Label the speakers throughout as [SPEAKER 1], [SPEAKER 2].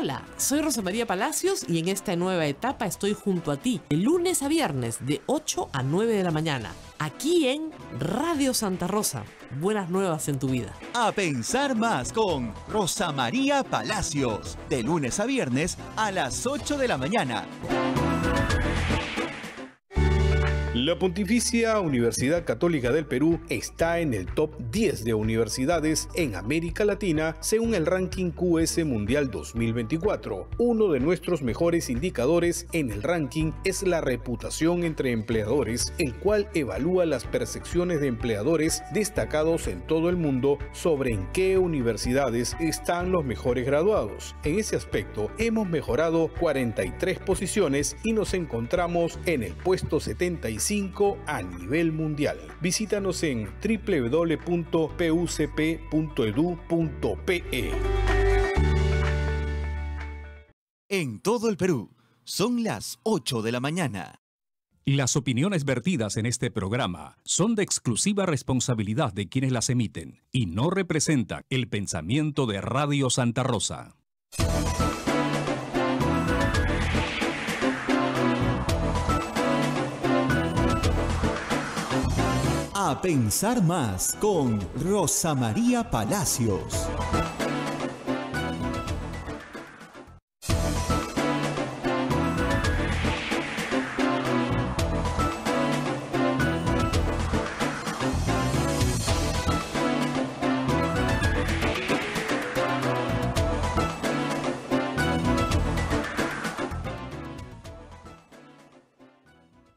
[SPEAKER 1] Hola, soy Rosa María Palacios y en esta nueva etapa estoy junto a ti de lunes a viernes de 8 a 9 de la mañana, aquí en Radio Santa Rosa. Buenas nuevas en tu vida.
[SPEAKER 2] A pensar más con Rosa María Palacios, de lunes a viernes a las 8 de la mañana.
[SPEAKER 3] La Pontificia Universidad Católica del Perú está en el top 10 de universidades en América Latina según el ranking QS Mundial 2024. Uno de nuestros mejores indicadores en el ranking es la reputación entre empleadores, el cual evalúa las percepciones de empleadores destacados en todo el mundo sobre en qué universidades están los mejores graduados. En ese aspecto hemos mejorado 43 posiciones y nos encontramos en el puesto 75 a nivel mundial. Visítanos en www.pucp.edu.pe.
[SPEAKER 2] En todo el Perú, son las 8 de la mañana.
[SPEAKER 4] Las opiniones vertidas en este programa son de exclusiva responsabilidad de quienes las emiten y no representan el pensamiento de Radio Santa Rosa.
[SPEAKER 2] A pensar más con Rosa María Palacios.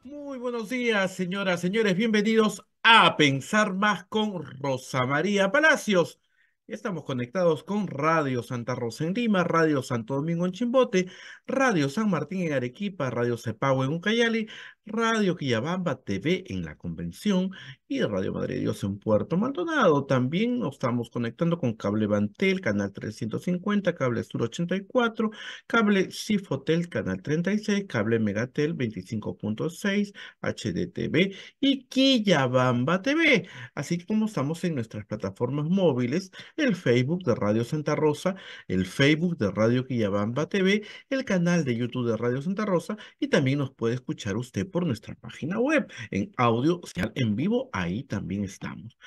[SPEAKER 5] Muy buenos días, señoras, señores. Bienvenidos a Pensar Más con Rosa María Palacios. Estamos conectados con Radio Santa Rosa en Lima, Radio Santo Domingo en Chimbote, Radio San Martín en Arequipa, Radio Cepagua en Ucayali, Radio Quillabamba TV en la Convención y Radio Madre Dios en Puerto Maldonado. También nos estamos conectando con Cable Bantel, Canal 350, Cable Sur 84, Cable Cifotel, Canal 36, Cable Megatel 25.6, HDTV y Quillabamba TV. Así como estamos en nuestras plataformas móviles, el Facebook de Radio Santa Rosa, el Facebook de Radio Quillabamba TV, el canal de YouTube de Radio Santa Rosa y también nos puede escuchar usted por nuestra página web en audio señal en vivo, ahí también estamos.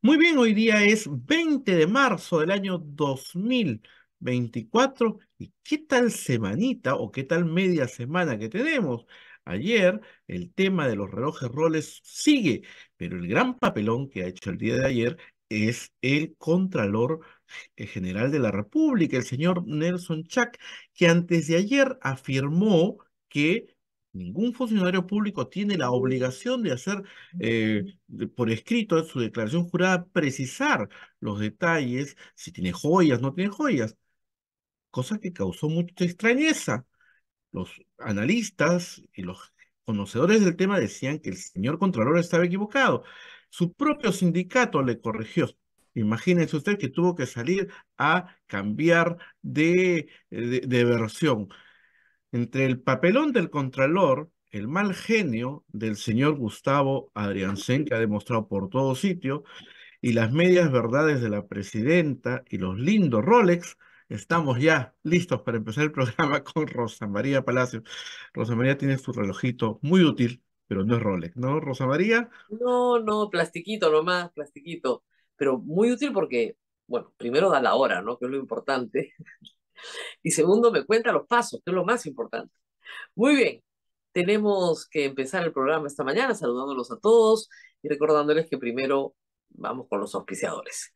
[SPEAKER 5] Muy bien, hoy día es 20 de marzo del año 2024 y qué tal semanita o qué tal media semana que tenemos. Ayer el tema de los relojes roles sigue, pero el gran papelón que ha hecho el día de ayer es el Contralor General de la República, el señor Nelson Chac, que antes de ayer afirmó que ningún funcionario público tiene la obligación de hacer eh, por escrito en su declaración jurada precisar los detalles, si tiene joyas, no tiene joyas, cosa que causó mucha extrañeza. Los analistas y los conocedores del tema decían que el señor Contralor estaba equivocado. Su propio sindicato le corrigió. Imagínense usted que tuvo que salir a cambiar de, de, de versión. Entre el papelón del Contralor, el mal genio del señor Gustavo Adriansen, que ha demostrado por todo sitio, y las medias verdades de la presidenta y los lindos Rolex, estamos ya listos para empezar el programa con Rosa María Palacio. Rosa María tiene su relojito muy útil, pero no es Rolex, ¿no, Rosa María?
[SPEAKER 1] No, no, plastiquito nomás, plastiquito. Pero muy útil porque, bueno, primero da la hora, ¿no? Que es lo importante. Y segundo, me cuenta los pasos, que es lo más importante. Muy bien, tenemos que empezar el programa esta mañana saludándolos a todos y recordándoles que primero vamos con los auspiciadores.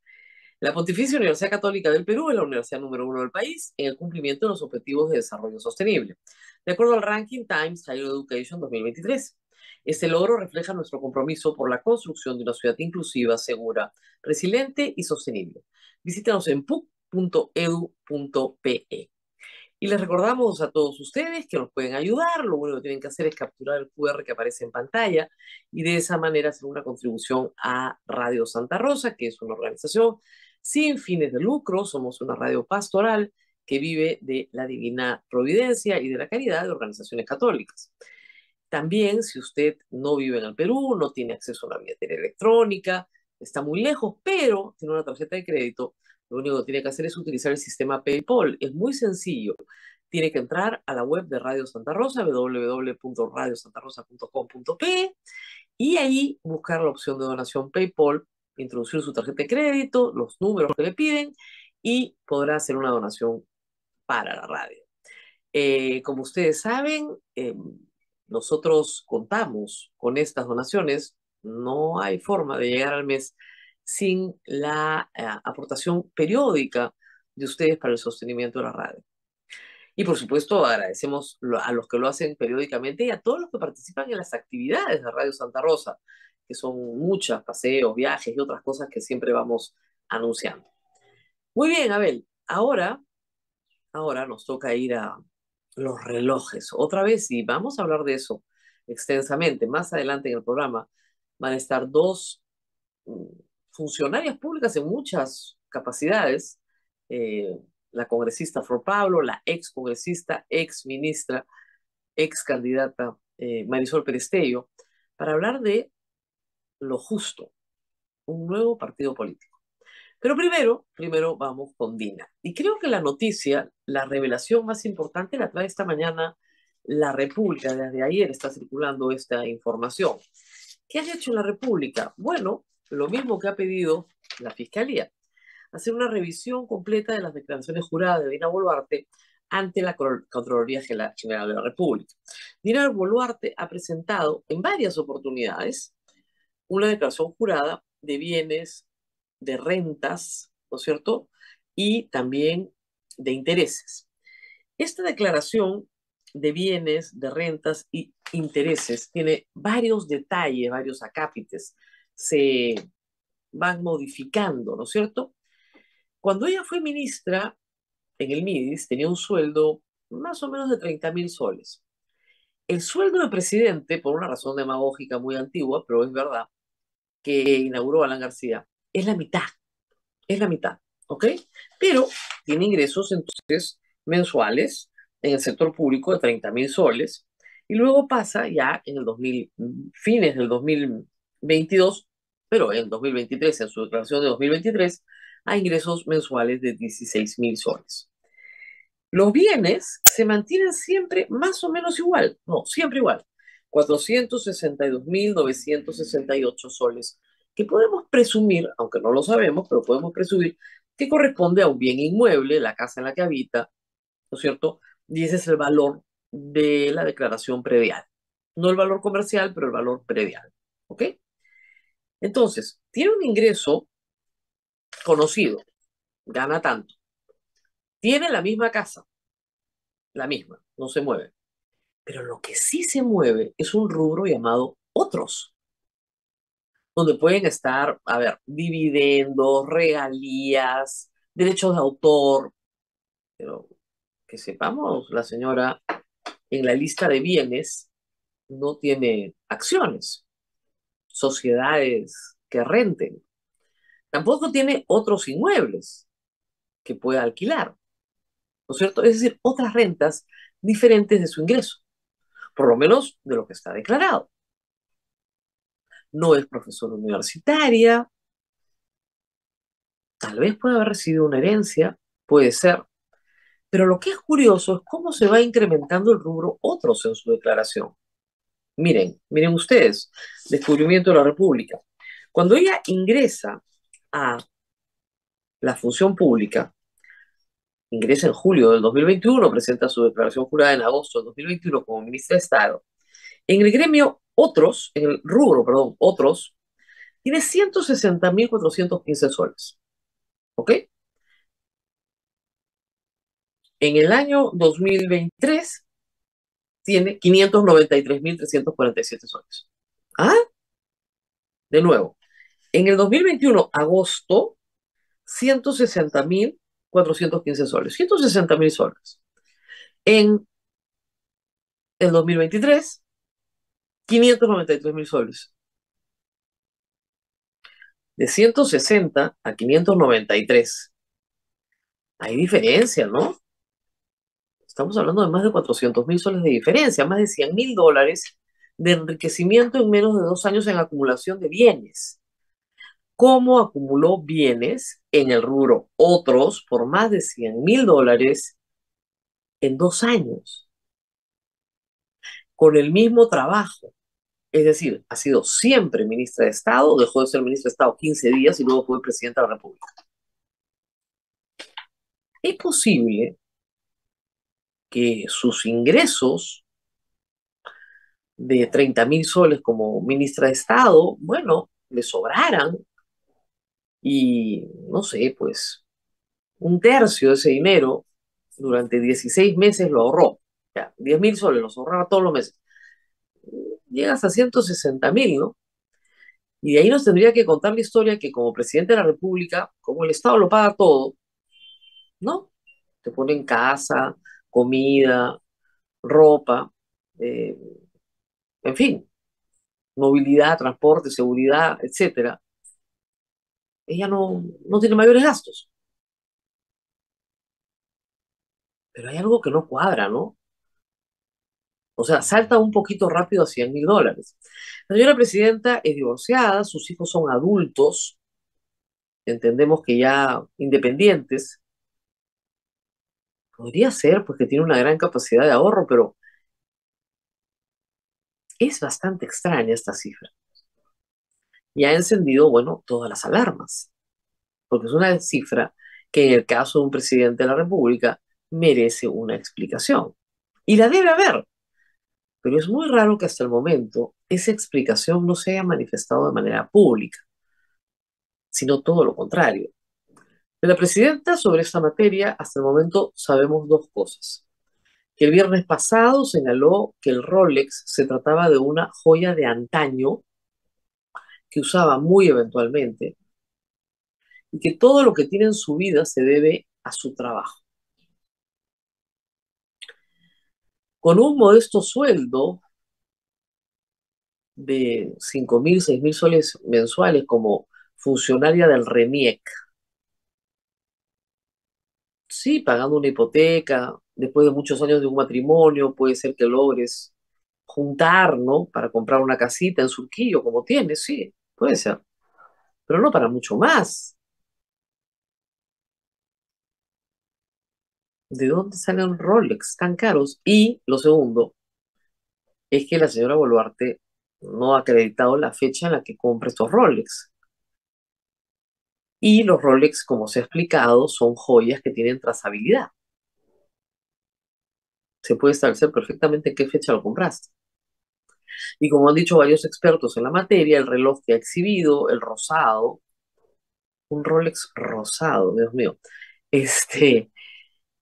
[SPEAKER 1] La Pontificia Universidad Católica del Perú es la universidad número uno del país en el cumplimiento de los objetivos de desarrollo sostenible, de acuerdo al ranking Times Higher Education 2023. Este logro refleja nuestro compromiso por la construcción de una ciudad inclusiva, segura, resiliente y sostenible. Visítanos en puc.edu.pe. Y les recordamos a todos ustedes que nos pueden ayudar. Lo único que tienen que hacer es capturar el QR que aparece en pantalla y de esa manera hacer una contribución a Radio Santa Rosa, que es una organización sin fines de lucro. Somos una radio pastoral que vive de la divina providencia y de la caridad de organizaciones católicas. También, si usted no vive en el Perú, no tiene acceso a una billetera electrónica, está muy lejos, pero tiene una tarjeta de crédito, lo único que tiene que hacer es utilizar el sistema PayPal. Es muy sencillo. Tiene que entrar a la web de Radio Santa Rosa, www.radiosantarosa.com.p, y ahí buscar la opción de donación PayPal, introducir su tarjeta de crédito, los números que le piden, y podrá hacer una donación para la radio. Eh, como ustedes saben, eh, nosotros contamos con estas donaciones. No hay forma de llegar al mes sin la eh, aportación periódica de ustedes para el sostenimiento de la radio. Y por supuesto, agradecemos a los que lo hacen periódicamente y a todos los que participan en las actividades de Radio Santa Rosa, que son muchas, paseos, viajes y otras cosas que siempre vamos anunciando. Muy bien, Abel. Ahora, ahora nos toca ir a los relojes. Otra vez, y vamos a hablar de eso extensamente. Más adelante en el programa van a estar dos mm, funcionarias públicas en muchas capacidades, eh, la congresista Flor Pablo, la ex congresista, ex ministra, ex candidata eh, Marisol Perestello, para hablar de lo justo, un nuevo partido político. Pero primero, primero vamos con Dina. Y creo que la noticia, la revelación más importante la trae esta mañana la República. Desde ayer está circulando esta información. ¿Qué ha hecho la República? Bueno, lo mismo que ha pedido la Fiscalía, hacer una revisión completa de las declaraciones juradas de Dina Boluarte ante la Contraloría General de la República. Dina Boluarte ha presentado en varias oportunidades una declaración jurada de bienes, de rentas, ¿no es cierto? Y también de intereses. Esta declaración de bienes, de rentas y intereses tiene varios detalles, varios acápites se van modificando, ¿no es cierto? Cuando ella fue ministra en el MIDIS, tenía un sueldo más o menos de 30 mil soles. El sueldo del presidente, por una razón demagógica muy antigua, pero es verdad, que inauguró Alan García, es la mitad, es la mitad, ¿ok? Pero tiene ingresos entonces mensuales en el sector público de 30 mil soles y luego pasa ya en el 2000, fines del 2000 22, pero en 2023, en su declaración de 2023, a ingresos mensuales de 16 mil soles. Los bienes se mantienen siempre más o menos igual, no, siempre igual, 462.968 soles, que podemos presumir, aunque no lo sabemos, pero podemos presumir que corresponde a un bien inmueble, la casa en la que habita, ¿no es cierto? Y ese es el valor de la declaración predial. No el valor comercial, pero el valor predial. ¿Ok? Entonces, tiene un ingreso conocido, gana tanto. Tiene la misma casa, la misma, no se mueve. Pero lo que sí se mueve es un rubro llamado otros, donde pueden estar, a ver, dividendos, regalías, derechos de autor. Pero que sepamos, la señora en la lista de bienes no tiene acciones sociedades que renten. Tampoco tiene otros inmuebles que pueda alquilar, ¿no es cierto? Es decir, otras rentas diferentes de su ingreso, por lo menos de lo que está declarado. No es profesora universitaria, tal vez puede haber recibido una herencia, puede ser, pero lo que es curioso es cómo se va incrementando el rubro otros en su declaración. Miren, miren ustedes, descubrimiento de la República. Cuando ella ingresa a la función pública, ingresa en julio del 2021, presenta su declaración jurada en agosto del 2021 como ministra de Estado. En el gremio otros, en el rubro, perdón, otros, tiene 160.415 soles. ¿Ok? En el año 2023 tiene 593.347 soles. ¿Ah? De nuevo, en el 2021, agosto, 160.415 soles. 160.000 soles. En el 2023, 593.000 soles. De 160 a 593. Hay diferencia, ¿no? Estamos hablando de más de 400 mil soles de diferencia, más de 100 mil dólares de enriquecimiento en menos de dos años en acumulación de bienes. cómo acumuló bienes en el rubro otros por más de 100 mil dólares en dos años, con el mismo trabajo. Es decir, ha sido siempre ministra de Estado, dejó de ser ministra de Estado 15 días y luego fue presidenta de la República. Es posible que sus ingresos de 30 mil soles como ministra de Estado, bueno, le sobraran y, no sé, pues un tercio de ese dinero durante 16 meses lo ahorró. Ya, 10 mil soles los ahorraba todos los meses. Llegas a 160 mil, ¿no? Y de ahí nos tendría que contar la historia que como presidente de la República, como el Estado lo paga todo, ¿no? Te ponen casa, comida, ropa, eh, en fin, movilidad, transporte, seguridad, etcétera. Ella no, no tiene mayores gastos. Pero hay algo que no cuadra, ¿no? O sea, salta un poquito rápido a 100 mil dólares. La señora presidenta es divorciada, sus hijos son adultos, entendemos que ya independientes. Podría ser, porque tiene una gran capacidad de ahorro, pero es bastante extraña esta cifra. Y ha encendido, bueno, todas las alarmas, porque es una cifra que en el caso de un presidente de la República merece una explicación. Y la debe haber. Pero es muy raro que hasta el momento esa explicación no se haya manifestado de manera pública, sino todo lo contrario. De la presidenta sobre esta materia, hasta el momento sabemos dos cosas. Que el viernes pasado señaló que el Rolex se trataba de una joya de antaño que usaba muy eventualmente y que todo lo que tiene en su vida se debe a su trabajo. con un modesto sueldo de 5 mil, 6 mil soles mensuales como funcionaria del RENIEC. Sí, pagando una hipoteca, después de muchos años de un matrimonio, puede ser que logres juntar, ¿no? Para comprar una casita en Surquillo, como tienes, sí, puede ser. Pero no para mucho más. ¿de dónde salen Rolex tan caros? Y lo segundo es que la señora Boluarte no ha acreditado la fecha en la que compra estos Rolex. Y los Rolex, como se ha explicado, son joyas que tienen trazabilidad. Se puede establecer perfectamente qué fecha lo compraste. Y como han dicho varios expertos en la materia, el reloj que ha exhibido, el rosado, un Rolex rosado, Dios mío, este,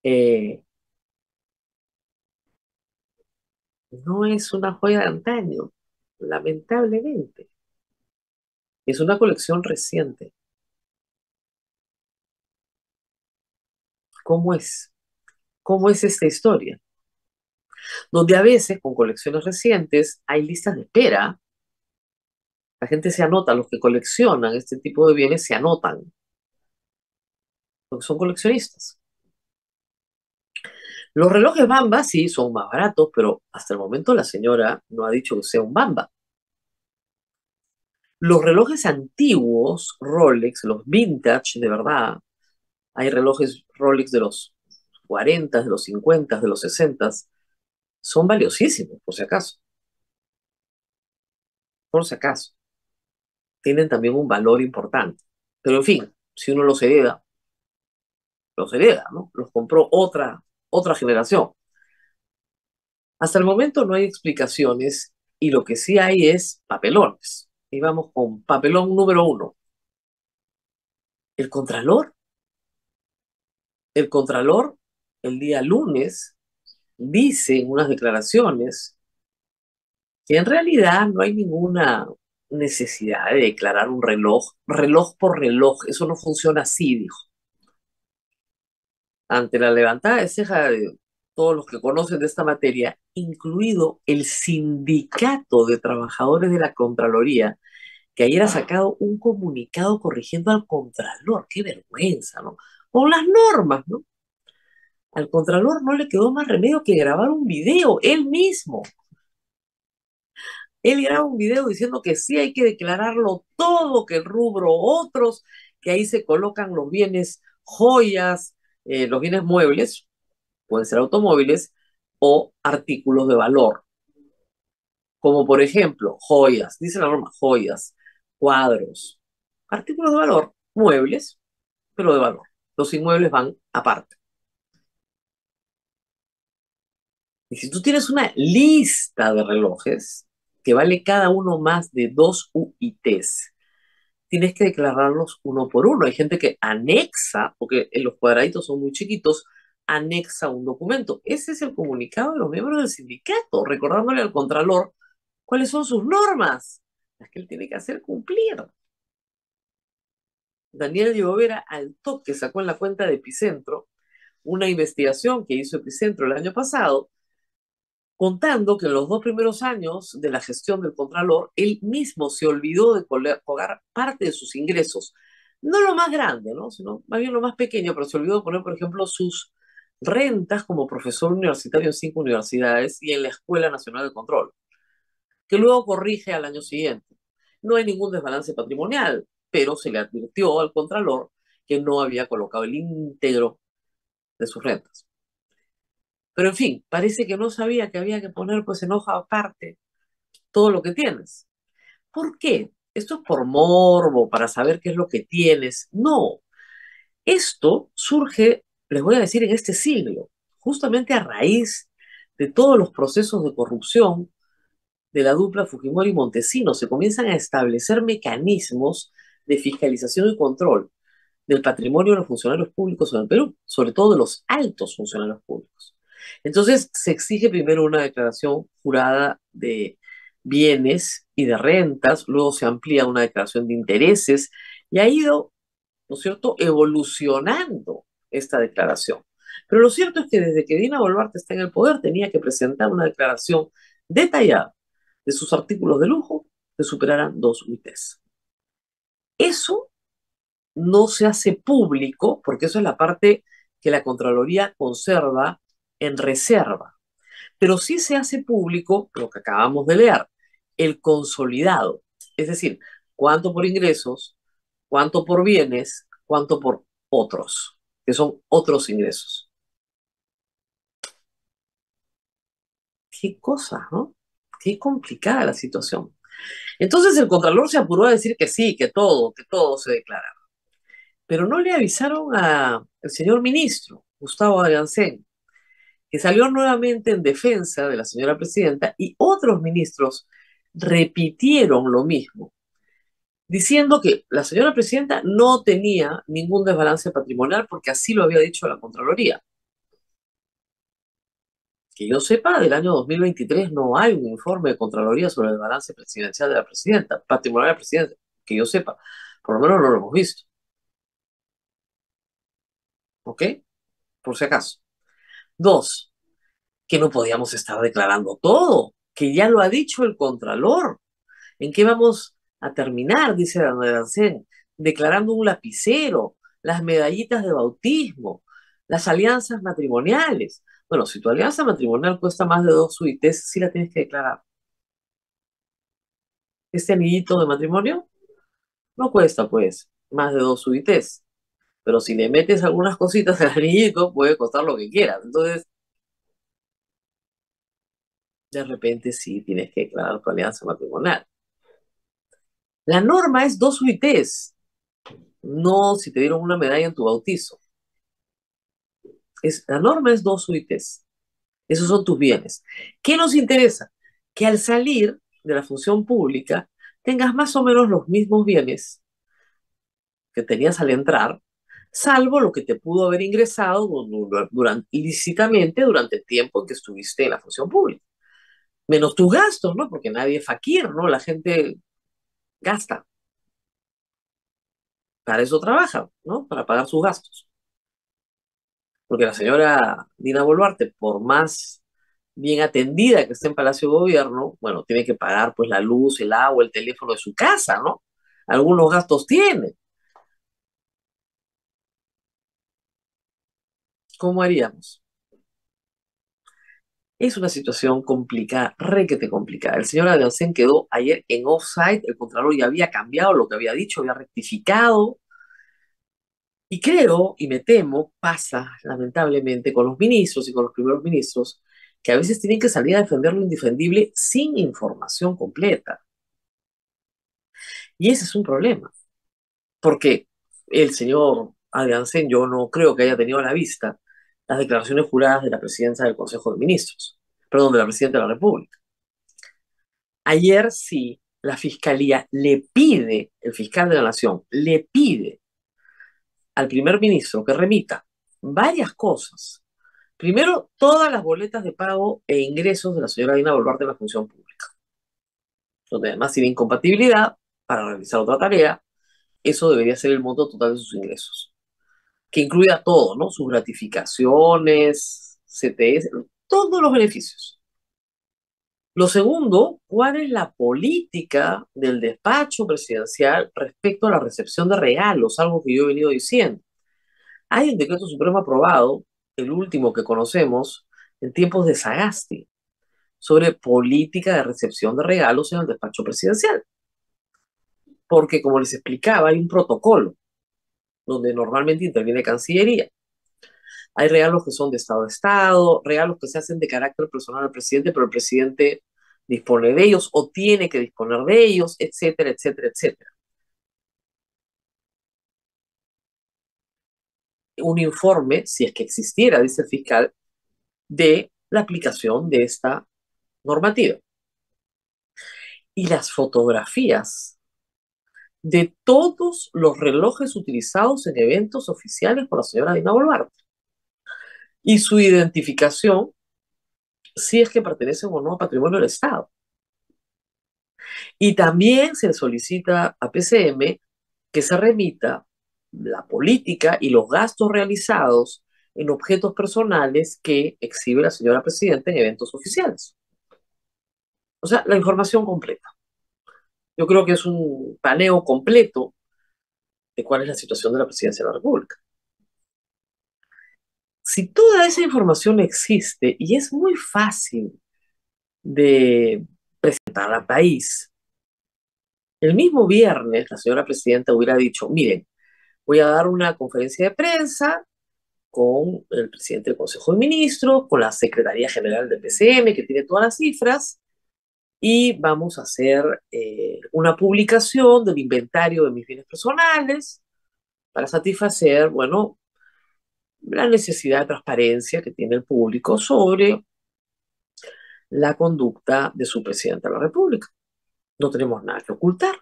[SPEAKER 1] eh, no es una joya de antaño, lamentablemente. Es una colección reciente. ¿Cómo es? ¿Cómo es esta historia? Donde a veces con colecciones recientes hay listas de espera. La gente se anota, los que coleccionan este tipo de bienes se anotan, porque son coleccionistas. Los relojes Bamba sí son más baratos, pero hasta el momento la señora no ha dicho que sea un Bamba. Los relojes antiguos, Rolex, los vintage de verdad, hay relojes Rolex de los 40, de los 50, de los 60, son valiosísimos, por si acaso. Por si acaso. Tienen también un valor importante. Pero en fin, si uno los hereda, los hereda, ¿no? Los compró otra otra generación. Hasta el momento no hay explicaciones y lo que sí hay es papelones. Y vamos con papelón número uno. El Contralor. El Contralor el día lunes dice en unas declaraciones que en realidad no hay ninguna necesidad de declarar un reloj, reloj por reloj. Eso no funciona así, dijo ante la levantada de ceja de todos los que conocen de esta materia, incluido el sindicato de trabajadores de la Contraloría, que ayer ha sacado un comunicado corrigiendo al Contralor. ¡Qué vergüenza, ¿no? Con las normas, ¿no? Al Contralor no le quedó más remedio que grabar un video, él mismo. él graba un video diciendo que sí hay que declararlo todo, que el rubro otros, que ahí se colocan los bienes joyas, eh, los bienes muebles, pueden ser automóviles, o artículos de valor. Como por ejemplo, joyas, dice la norma, joyas, cuadros, artículos de valor, muebles, pero de valor. Los inmuebles van aparte. Y si tú tienes una lista de relojes que vale cada uno más de dos UITs, tienes que declararlos uno por uno. Hay gente que anexa, porque los cuadraditos son muy chiquitos, anexa un documento. Ese es el comunicado de los miembros del sindicato, recordándole al contralor cuáles son sus normas, las que él tiene que hacer cumplir. Daniel Llovera al toque sacó en la cuenta de Epicentro una investigación que hizo Epicentro el año pasado, contando que en los dos primeros años de la gestión del Contralor, él mismo se olvidó de pagar parte de sus ingresos. No lo más grande, ¿no? sino más bien lo más pequeño, pero se olvidó de poner, por ejemplo, sus rentas como profesor universitario en cinco universidades y en la Escuela Nacional de Control, que luego corrige al año siguiente. No hay ningún desbalance patrimonial, pero se le advirtió al Contralor que no había colocado el íntegro de sus rentas. Pero en fin, parece que no sabía que había que poner pues en hoja aparte todo lo que tienes. ¿Por qué? Esto es por morbo, para saber qué es lo que tienes. No. Esto surge, les voy a decir, en este siglo, justamente a raíz de todos los procesos de corrupción de la dupla Fujimori-Montesino. Se comienzan a establecer mecanismos de fiscalización y control del patrimonio de los funcionarios públicos en el Perú, sobre todo de los altos funcionarios públicos. Entonces, se exige primero una declaración jurada de bienes y de rentas, luego se amplía una declaración de intereses y ha ido, ¿no es cierto?, evolucionando esta declaración. Pero lo cierto es que desde que Dina Boluarte está en el poder tenía que presentar una declaración detallada de sus artículos de lujo que superaran dos UITs. Eso no se hace público, porque eso es la parte que la Contraloría conserva en reserva. Pero sí se hace público lo que acabamos de leer, el consolidado. Es decir, cuánto por ingresos, cuánto por bienes, cuánto por otros, que son otros ingresos. Qué cosa, ¿no? Qué complicada la situación. Entonces el Contralor se apuró a decir que sí, que todo, que todo se declara. Pero no le avisaron al señor ministro, Gustavo Algancén, que salió nuevamente en defensa de la señora presidenta y otros ministros repitieron lo mismo, diciendo que la señora presidenta no tenía ningún desbalance patrimonial porque así lo había dicho la Contraloría que yo sepa, del año 2023 no hay un informe de Contraloría sobre el balance presidencial de la presidenta, patrimonial de la presidenta, que yo sepa. Por lo menos no lo hemos visto. ¿Ok? Por si acaso. Dos, que no podíamos estar declarando todo, que ya lo ha dicho el Contralor. ¿En qué vamos a terminar? Dice Daniel declarando un lapicero, las medallitas de bautismo, las alianzas matrimoniales. Bueno, si tu alianza matrimonial cuesta más de dos suites, sí la tienes que declarar. Este anillito de matrimonio no cuesta, pues, más de dos suites. Pero si le metes algunas cositas al anillito, puede costar lo que quieras. Entonces, de repente sí tienes que declarar tu alianza matrimonial. La norma es dos suites, no si te dieron una medalla en tu bautizo la norma es dos suites. Esos son tus bienes. ¿Qué nos interesa? Que al salir de la función pública tengas más o menos los mismos bienes que tenías al entrar, salvo lo que te pudo haber ingresado durante, ilícitamente durante el tiempo en que estuviste en la función pública. Menos tus gastos, ¿no? Porque nadie es fakir, ¿no? La gente gasta. Para eso trabaja, ¿no? Para pagar sus gastos porque la señora Dina Boluarte, por más bien atendida que esté en Palacio de Gobierno, bueno, tiene que pagar pues la luz, el agua, el teléfono de su casa, ¿no? Algunos gastos tiene. ¿Cómo haríamos? Es una situación complicada, requete complicada. El señor Adriansen quedó ayer en offside, el Contralor ya había cambiado lo que había dicho, había rectificado. Y creo, y me temo, pasa lamentablemente con los ministros y con los primeros ministros, que a veces tienen que salir a defender lo indefendible sin información completa. Y ese es un problema, porque el señor Adriansen, yo no creo que haya tenido a la vista las declaraciones juradas de la presidencia del Consejo de Ministros, perdón, de la presidenta de la República. Ayer sí, la fiscalía le pide, el fiscal de la Nación, le pide al primer ministro que remita varias cosas. Primero, todas las boletas de pago e ingresos de la señora Dina Boluarte en la función pública, donde además tiene incompatibilidad para realizar otra tarea, eso debería ser el monto total de sus ingresos, que incluya todo, ¿no? Sus gratificaciones, CTS, todos los beneficios. Lo segundo, ¿cuál es la política del despacho presidencial respecto a la recepción de regalos? Algo que yo he venido diciendo. Hay un decreto supremo aprobado, el último que conocemos, en tiempos de Sagasti, sobre política de recepción de regalos en el despacho presidencial porque como les explicaba, hay un protocolo donde normalmente interviene Cancillería. Hay regalos que son de Estado a Estado, regalos que se hacen de carácter personal al presidente, pero el presidente dispone de ellos o tiene que disponer de ellos, etcétera, etcétera, etcétera. Un informe, si es que existiera, dice el fiscal, de la aplicación de esta normativa. Y las fotografías de todos los relojes utilizados en eventos oficiales por la señora Dina Boluarte y su identificación si es que pertenecen o no a patrimonio del Estado. Y también se solicita a PCM que se remita la política y los gastos realizados en objetos personales que exhibe la señora presidenta en eventos oficiales. O sea, la información completa. Yo creo que es un paneo completo de cuál es la situación de la presidencia de la República. Si toda esa información existe y es muy fácil de presentar al país, el mismo viernes la señora presidenta hubiera dicho, miren, voy a dar una conferencia de prensa con el presidente del Consejo de Ministros, con la Secretaría General del PCM, que tiene todas las cifras, y vamos a hacer eh, una publicación del inventario de mis bienes personales para satisfacer, bueno, la necesidad de transparencia que tiene el público sobre la conducta de su presidente de la República. No tenemos nada que ocultar.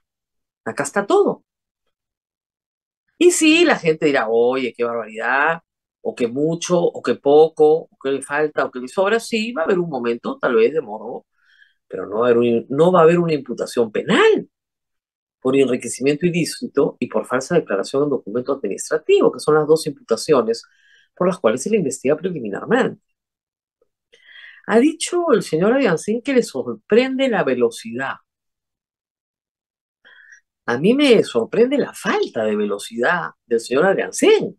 [SPEAKER 1] Acá está todo. Y sí, la gente dirá, oye, qué barbaridad, o qué mucho, o qué poco, o qué le falta, o qué le sobra. Sí, va a haber un momento, tal vez de modo pero no va, a haber no va a haber una imputación penal por enriquecimiento ilícito y por falsa declaración en documento administrativo, que son las dos imputaciones por las cuales se le investiga preliminarmente. Ha dicho el señor Aviancín que le sorprende la velocidad. A mí me sorprende la falta de velocidad del señor Adriancén.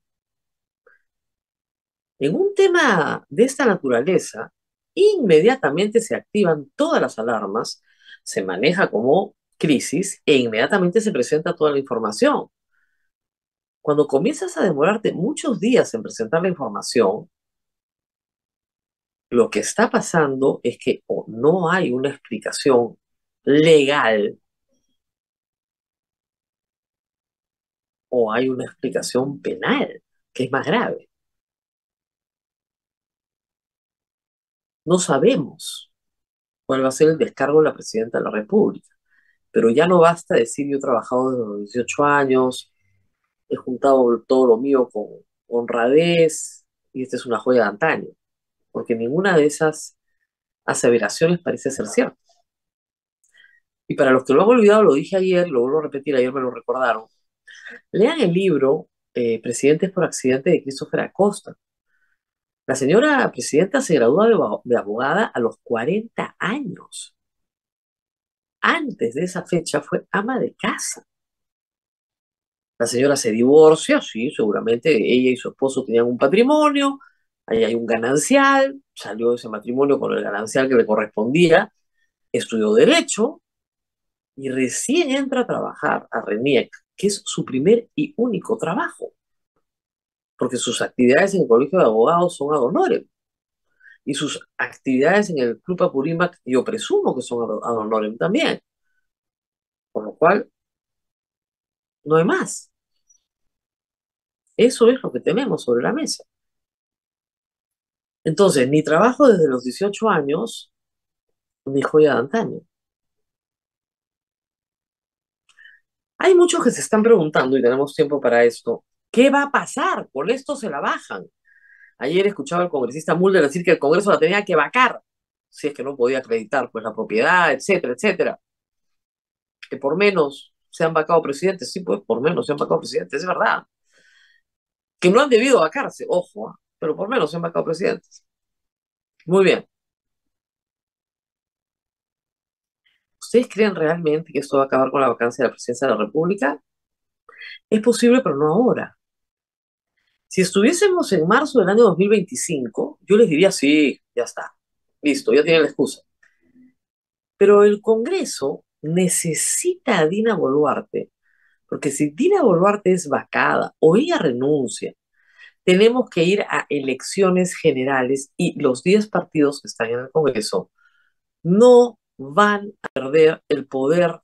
[SPEAKER 1] En un tema de esta naturaleza, inmediatamente se activan todas las alarmas, se maneja como crisis e inmediatamente se presenta toda la información. Cuando comienzas a demorarte muchos días en presentar la información, lo que está pasando es que o no hay una explicación legal o hay una explicación penal, que es más grave. No sabemos cuál va a ser el descargo de la presidenta de la República, pero ya no basta decir yo he trabajado desde los 18 años, he juntado todo lo mío con honradez y esta es una joya de antaño, porque ninguna de esas aseveraciones parece ser cierta. Y para los que lo han olvidado, lo dije ayer, lo vuelvo a repetir, ayer me lo recordaron, lean el libro eh, Presidentes por Accidente de Christopher Acosta. La señora presidenta se graduó de, abogada a los 40 años. Antes de esa fecha fue ama de casa. La señora se divorcia, sí, seguramente ella y su esposo tenían un patrimonio, Ahí hay un ganancial, salió ese matrimonio con el ganancial que le correspondía, estudió Derecho y recién entra a trabajar a RENIEC, que es su primer y único trabajo, porque sus actividades en el Colegio de Abogados son ad honorem y sus actividades en el Club Apurímac yo presumo que son ad honorem también. Por lo cual, no hay más. Eso es lo que tenemos sobre la mesa. Entonces, ni trabajo desde los 18 años, ni joya de antaño. Hay muchos que se están preguntando, y tenemos tiempo para esto, ¿qué va a pasar? Por esto se la bajan. Ayer escuchaba al congresista Mulder decir que el Congreso la tenía que vacar, si es que no podía acreditar pues la propiedad, etcétera, etcétera. Que por menos se han vacado presidentes, sí, pues por menos se han vacado presidentes, es verdad. Que no han debido vacarse, ojo, ¿ah? pero por menos se han vacado presidentes. Muy bien. ¿Ustedes creen realmente que esto va a acabar con la vacancia de la presidencia de la República? Es posible, pero no ahora. Si estuviésemos en marzo del año 2025, yo les diría, sí, ya está, listo, ya tienen la excusa. Pero el Congreso necesita a Dina Boluarte, porque si Dina Boluarte es vacada o ella renuncia, tenemos que ir a elecciones generales y los 10 partidos que están en el Congreso no van a perder el poder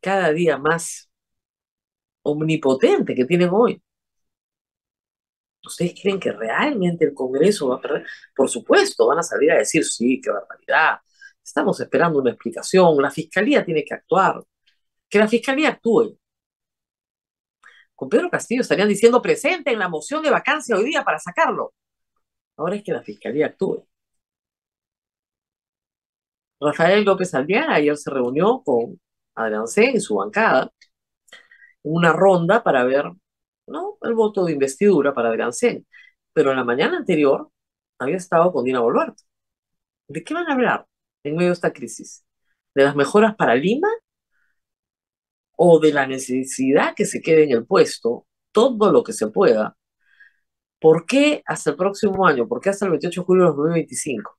[SPEAKER 1] cada día más omnipotente que tienen hoy. ¿Ustedes creen que realmente el Congreso va a perder? Por supuesto, van a salir a decir, sí, qué barbaridad. Estamos esperando una explicación. La Fiscalía tiene que actuar. Que la Fiscalía actúe. Con Pedro Castillo estarían diciendo presente en la moción de vacancia hoy día para sacarlo. Ahora es que la Fiscalía actúe. Rafael López Alvear ayer se reunió con Adrián C. en su bancada, una ronda para ver ¿no? el voto de investidura para Adrián C. Pero en la mañana anterior había estado con Dina Boluarte. ¿De qué van a hablar en medio de esta crisis? ¿De las mejoras para Lima? ¿O de la necesidad que se quede en el puesto todo lo que se pueda? ¿Por qué hasta el próximo año? ¿Por qué hasta el 28 de julio de 2025?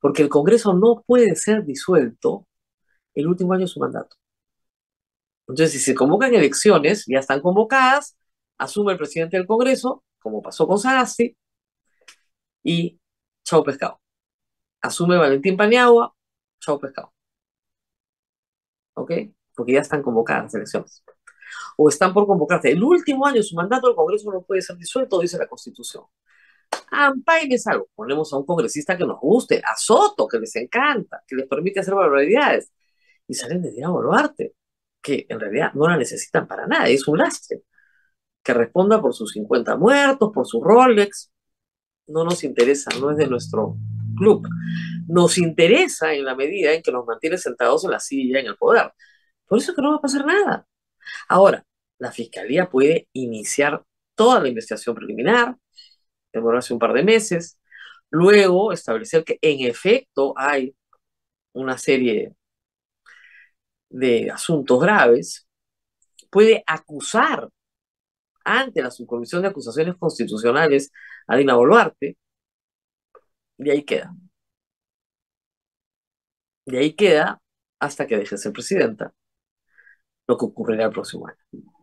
[SPEAKER 1] porque el Congreso no puede ser disuelto el último año de su mandato. Entonces, si se convocan elecciones, ya están convocadas, asume el presidente del Congreso, como pasó con Sagasti, y chau pescado. Asume Valentín Paniagua, chau pescado. ¿Ok? Porque ya están convocadas las elecciones. O están por convocarse. El último año de su mandato, el Congreso no puede ser disuelto, dice la Constitución. Ampáguenles algo. Ponemos a un congresista que nos guste, a Soto, que les encanta, que les permite hacer barbaridades. Y salen de Diego Boluarte, que en realidad no la necesitan para nada, es un lastre. Que responda por sus 50 muertos, por su Rolex. No nos interesa, no es de nuestro club. Nos interesa en la medida en que nos mantiene sentados en la silla, en el poder. Por eso que no va a pasar nada. Ahora, la fiscalía puede iniciar toda la investigación preliminar, demorarse un par de meses, luego establecer que en efecto hay una serie de asuntos graves, puede acusar ante la Subcomisión de Acusaciones Constitucionales a Dina Boluarte, y ahí queda. Y ahí queda hasta que deje de ser presidenta, lo que ocurrirá el próximo año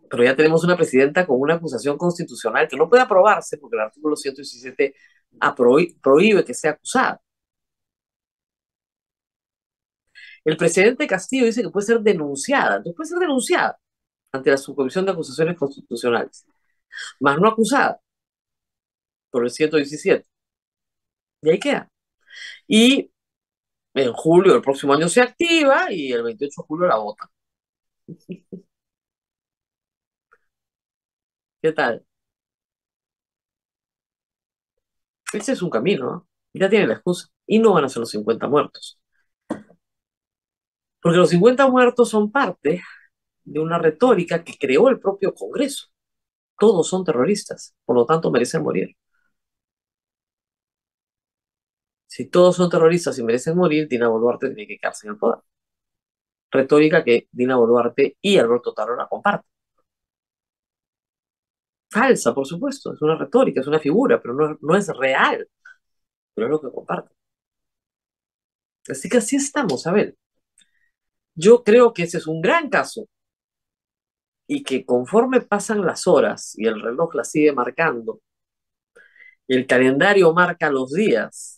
[SPEAKER 1] pero ya tenemos una presidenta con una acusación constitucional que no puede aprobarse porque el artículo 117 prohíbe que sea acusada. El presidente Castillo dice que puede ser denunciada, entonces puede ser denunciada ante la Subcomisión de Acusaciones Constitucionales, más no acusada por el 117. Y ahí queda. Y en julio del próximo año se activa y el 28 de julio la vota. ¿Qué tal? Ese es un camino, ¿no? Ya tiene la excusa. Y no van a ser los 50 muertos. Porque los 50 muertos son parte de una retórica que creó el propio Congreso. Todos son terroristas, por lo tanto merecen morir. Si todos son terroristas y merecen morir, Dina Boluarte tiene que quedarse en el poder. Retórica que Dina Boluarte y Alberto Tarona comparten falsa, por supuesto, es una retórica, es una figura, pero no, no es real. pero es lo que comparten. Así que así estamos, a ver. Yo creo que ese es un gran caso y que conforme pasan las horas y el reloj la sigue marcando, el calendario marca los días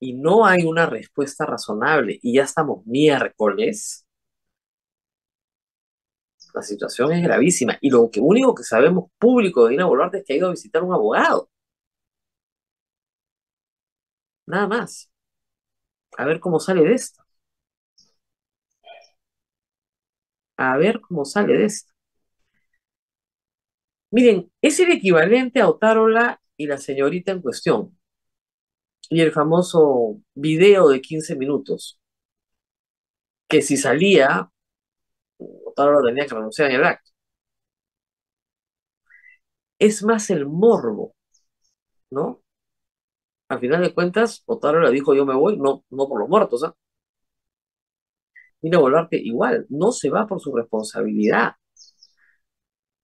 [SPEAKER 1] y no hay una respuesta razonable y ya estamos miércoles, la situación es gravísima. Y lo que, único que sabemos público de Dina Boluarte es que ha ido a visitar un abogado. Nada más. A ver cómo sale de esto. A ver cómo sale de esto. Miren, es el equivalente a Otárola y la señorita en cuestión. Y el famoso video de 15 minutos. Que si salía, Otárola tenía que renunciar en el acto. Es más el morbo, ¿no? Al final de cuentas, Otárola dijo yo me voy, no, no por los muertos, ¿ah? Mira, igual, no se va por su responsabilidad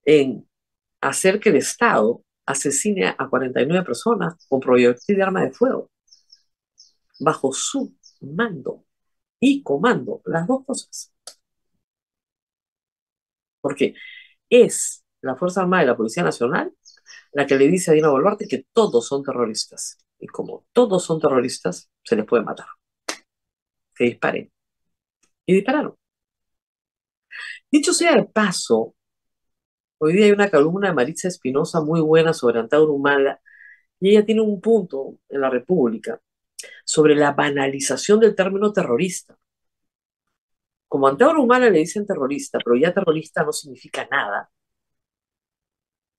[SPEAKER 1] en hacer que el Estado asesine a 49 personas con proyectil de arma de fuego, bajo su mando y comando, las dos cosas. Porque es la Fuerza Armada y la Policía Nacional la que le dice a Dina Boluarte que todos son terroristas. Y como todos son terroristas, se les puede matar. Que disparen. Y dispararon. Dicho sea de paso, Hoy día hay una columna de Maritza Espinosa muy buena sobre Antauro Humala y ella tiene un punto en la República sobre la banalización del término terrorista. Como Antauro Humala le dicen terrorista, pero ya terrorista no significa nada.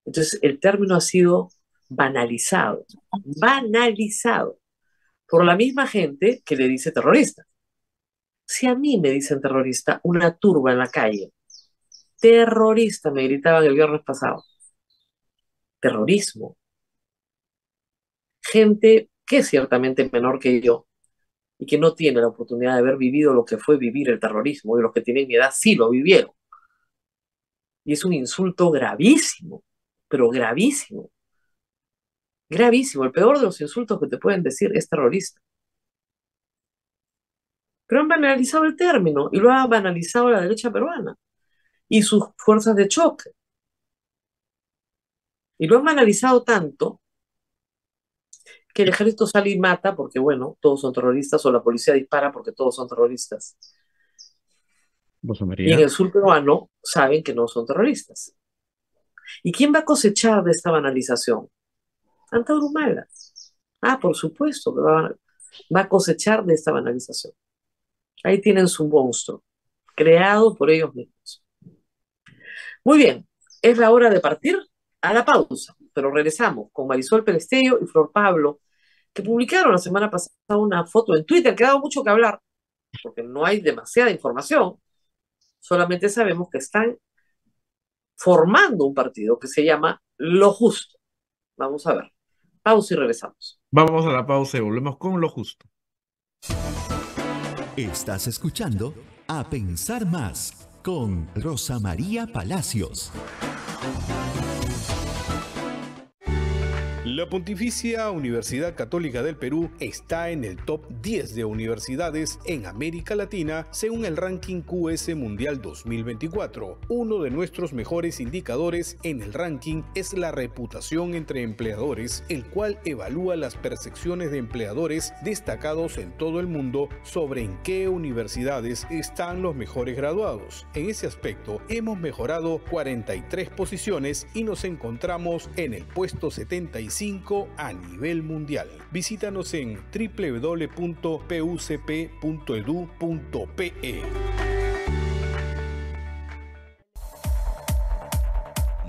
[SPEAKER 1] Entonces el término ha sido banalizado, banalizado por la misma gente que le dice terrorista. Si a mí me dicen terrorista, una turba en la calle, terrorista, me gritaban el viernes pasado. Terrorismo. Gente que es ciertamente menor que yo y que no tiene la oportunidad de haber vivido lo que fue vivir el terrorismo y los que tienen mi edad sí lo vivieron. Y es un insulto gravísimo, pero gravísimo. Gravísimo. El peor de los insultos que te pueden decir es terrorista. Pero han banalizado el término y lo ha banalizado la derecha peruana y sus fuerzas de choque. Y lo han analizado tanto que el ejército sale y mata porque, bueno, todos son terroristas, o la policía dispara porque todos son terroristas. Y en el sur peruano saben que no son terroristas. ¿Y quién va a cosechar de esta banalización? Santa Humala. Ah, por supuesto que va, va a cosechar de esta banalización. Ahí tienen su monstruo, creado por ellos mismos. Muy bien, es la hora de partir a la pausa, pero regresamos con Marisol Perestello y Flor Pablo, que publicaron la semana pasada una foto en Twitter que ha dado mucho que hablar, porque no hay demasiada información, solamente sabemos que están formando un partido que se llama Lo Justo. Vamos a ver. Pausa y regresamos.
[SPEAKER 5] Vamos a la pausa y volvemos con Lo Justo.
[SPEAKER 2] Estás escuchando A Pensar Más con Rosa María Palacios.
[SPEAKER 3] La Pontificia Universidad Católica del Perú está en el top 10 de universidades en América Latina según el ranking QS Mundial 2024. Uno de nuestros mejores indicadores en el ranking es la reputación entre empleadores, el cual evalúa las percepciones de empleadores destacados en todo el mundo sobre en qué universidades están los mejores graduados. En ese aspecto hemos mejorado 43 posiciones y nos encontramos en el puesto 75 a nivel mundial. Visítanos en www.pucp.edu.pe.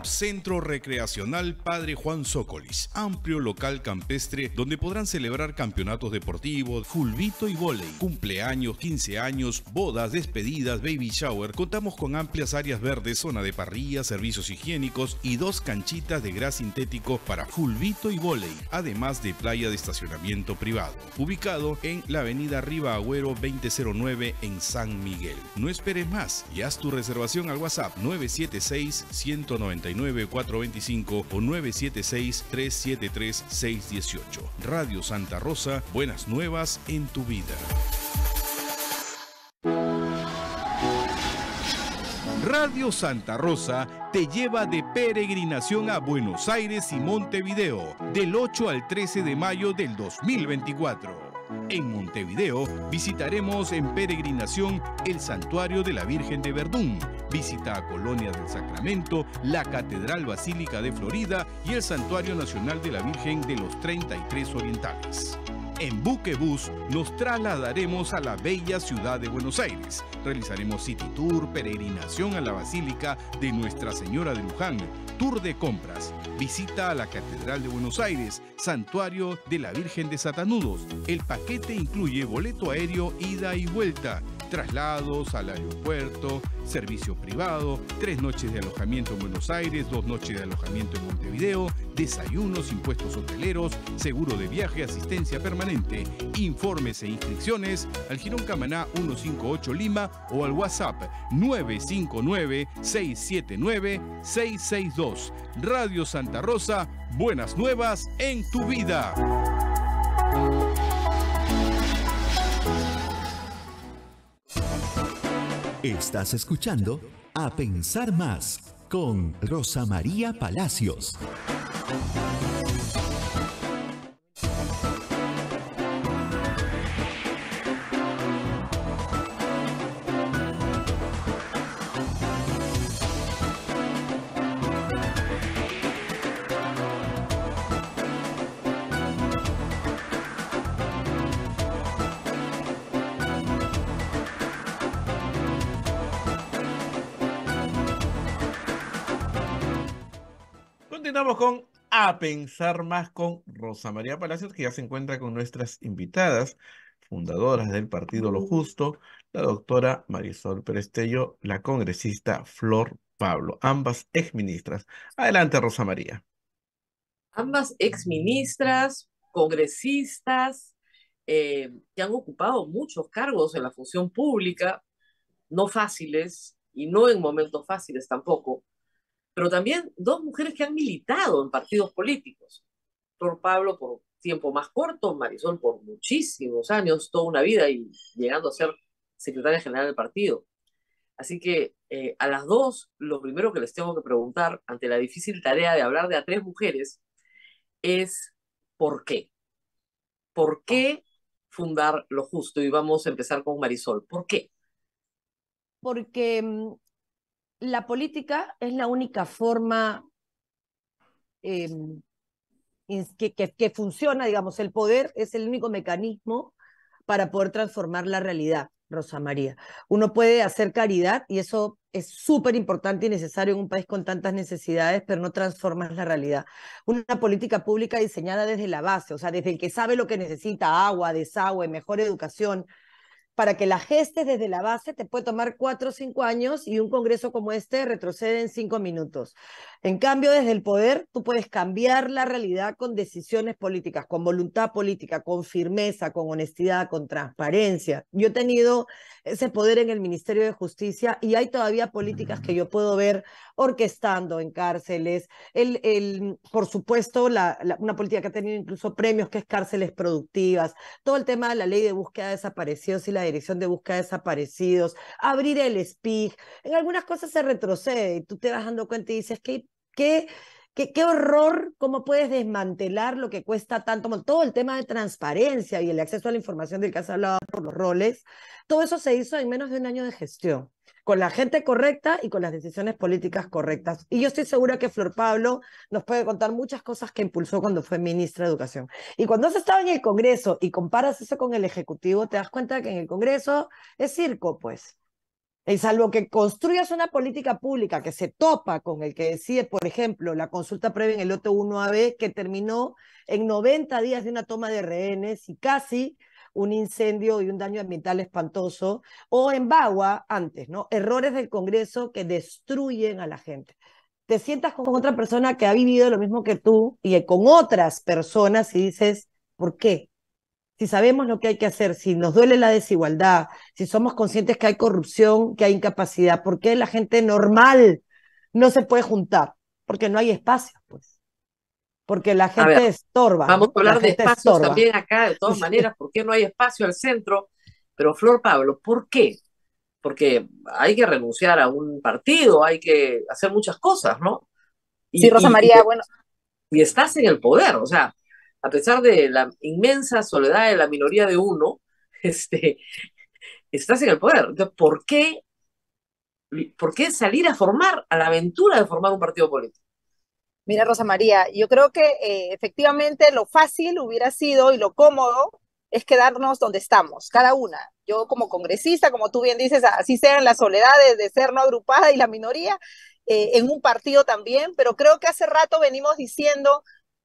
[SPEAKER 6] Centro Recreacional Padre Juan Zócolis, amplio local campestre donde podrán celebrar campeonatos deportivos, fulbito y volei, cumpleaños, 15 años, bodas, despedidas, baby shower. Contamos con amplias áreas verdes, zona de parrilla, servicios higiénicos y dos canchitas de gras sintético para fulbito y volei, además de playa de estacionamiento privado. Ubicado en la avenida Riva Agüero 2009 en San Miguel. No esperes más y haz tu reservación al WhatsApp 976 199 979-425 o 976-373-618. Radio Santa Rosa, buenas nuevas en tu vida. Radio Santa Rosa te lleva de peregrinación a Buenos Aires y Montevideo del 8 al 13 de mayo del 2024. En Montevideo visitaremos en peregrinación el Santuario de la Virgen de Verdún, visita a Colonia del Sacramento, la Catedral Basílica de Florida y el Santuario Nacional de la Virgen de los 33 Orientales. En Buquebus nos trasladaremos a la bella ciudad de Buenos Aires. Realizaremos City Tour, peregrinación a la Basílica de Nuestra Señora de Luján, tour de compras, visita a la Catedral de Buenos Aires, santuario de la Virgen de Satanudos. El paquete incluye boleto aéreo ida y vuelta traslados al aeropuerto, servicio privado, tres noches de alojamiento en Buenos Aires, dos noches de alojamiento en Montevideo, desayunos, impuestos hoteleros, seguro de viaje, asistencia permanente, informes e inscripciones al Girón Camaná 158 Lima o al WhatsApp 959-679-662. Radio Santa Rosa, buenas nuevas en tu vida.
[SPEAKER 2] Estás escuchando A Pensar Más con Rosa María Palacios.
[SPEAKER 5] Pensar Más con Rosa María Palacios, que ya se encuentra con nuestras invitadas, fundadoras del Partido Lo Justo, la doctora Marisol Perestello, la congresista Flor Pablo, ambas exministras. Adelante, Rosa María.
[SPEAKER 1] Ambas exministras, congresistas, eh, que han ocupado muchos cargos en la función pública, no fáciles y no en momentos fáciles tampoco pero también dos mujeres que han militado en partidos políticos. Flor Pablo por tiempo más corto, Marisol por muchísimos años, toda una vida y llegando a ser secretaria general del partido. Así que eh, a las dos, lo primero que les tengo que preguntar ante la difícil tarea de hablar de a tres mujeres es ¿por qué? ¿Por qué fundar lo justo? Y vamos a empezar con Marisol. ¿Por qué?
[SPEAKER 7] Porque mm, la política es la única forma em, que, que, funciona, digamos, el poder es el único mecanismo para poder transformar la realidad, Rosa María. Uno puede hacer caridad y eso es súper importante y necesario en un país con tantas necesidades, pero no transformas la realidad. Una política pública diseñada desde la base, o sea, desde el que sabe lo que necesita, agua, desagüe, mejor educación, para que la gestes desde la base te puede tomar cuatro o cinco años y un congreso como este retrocede en cinco minutos. En cambio, desde el poder, tú puedes cambiar la realidad con decisiones políticas, con voluntad política, con firmeza, con honestidad, con transparencia. Yo he tenido ese poder en el Ministerio de Justicia y hay todavía políticas que yo puedo ver orquestando en cárceles. El, el, por supuesto, la, una política que ha tenido incluso premios, que es cárceles productivas. Todo el tema de la ley de búsqueda de desaparecidos y la dirección de búsqueda de desaparecidos. Abrir el SPIG. En algunas cosas se retrocede y tú te vas dando cuenta y dices, que qué, qué, qué horror, cómo puedes desmantelar lo que cuesta tanto, todo el tema de transparencia y el acceso a la información del que has hablado por los roles, todo eso se hizo en menos de un año de gestión con la gente correcta y con las decisiones políticas correctas. Y yo estoy segura que Flor Pablo nos puede contar muchas cosas que impulsó cuando fue ministra de Educación. Y cuando se estaba en el Congreso y comparas eso con el Ejecutivo, te das cuenta que en el Congreso es circo, pues. Y salvo que construyas una política pública que se topa con el que decide, por ejemplo, la consulta previa en el lote 1AB, que terminó en 90 días de una toma de rehenes y casi un incendio y un daño ambiental espantoso, o en Bagua antes, ¿no? Errores del Congreso que destruyen a la gente. Te sientas con otra persona que ha vivido lo mismo que tú y con otras personas y dices, ¿por qué? si sabemos lo que hay que hacer, si nos duele la desigualdad, si somos conscientes que hay corrupción, que hay incapacidad, ¿por qué la gente normal no se puede juntar? porque no hay espacio, pues. Porque la gente estorba.
[SPEAKER 1] Vamos a hablar de espacios también acá, de todas maneras, ¿por qué no hay espacio al centro? Pero Flor Pablo, ¿por qué? Porque hay que renunciar a un partido, hay que hacer muchas cosas, ¿no?
[SPEAKER 8] sí, Rosa María, bueno.
[SPEAKER 1] Y estás en el poder, o sea, a pesar de la inmensa soledad de la minoría de uno, este, estás en el poder. Entonces, ¿por qué, ¿por qué salir a formar, a la aventura de formar un partido político?
[SPEAKER 8] Mira, Rosa María, yo creo que eh, efectivamente lo fácil hubiera sido y lo cómodo es quedarnos donde estamos, cada una. Yo como congresista, como tú bien dices, así sean las soledades de ser no agrupada y la minoría, eh, en un partido también, pero creo que hace rato venimos diciendo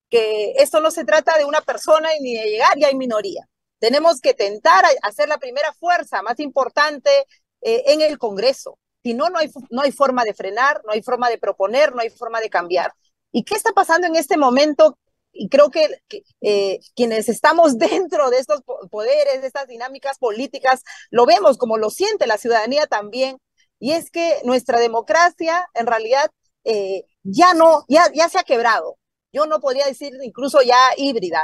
[SPEAKER 8] que esto no se trata de una persona ni de llegar y hay minoría. Tenemos que tentar hacer la primera fuerza más importante eh, en el Congreso. Si no, no hay, no hay forma de frenar, no hay forma de proponer, no hay forma de cambiar. ¿Y qué está pasando en este momento? Y creo que, eh, quienes estamos dentro de estos poderes, de estas dinámicas políticas, lo vemos como lo siente la ciudadanía también. Y es que nuestra democracia en realidad eh, ya no, ya, ya se ha quebrado. Yo no podría decir incluso ya híbrida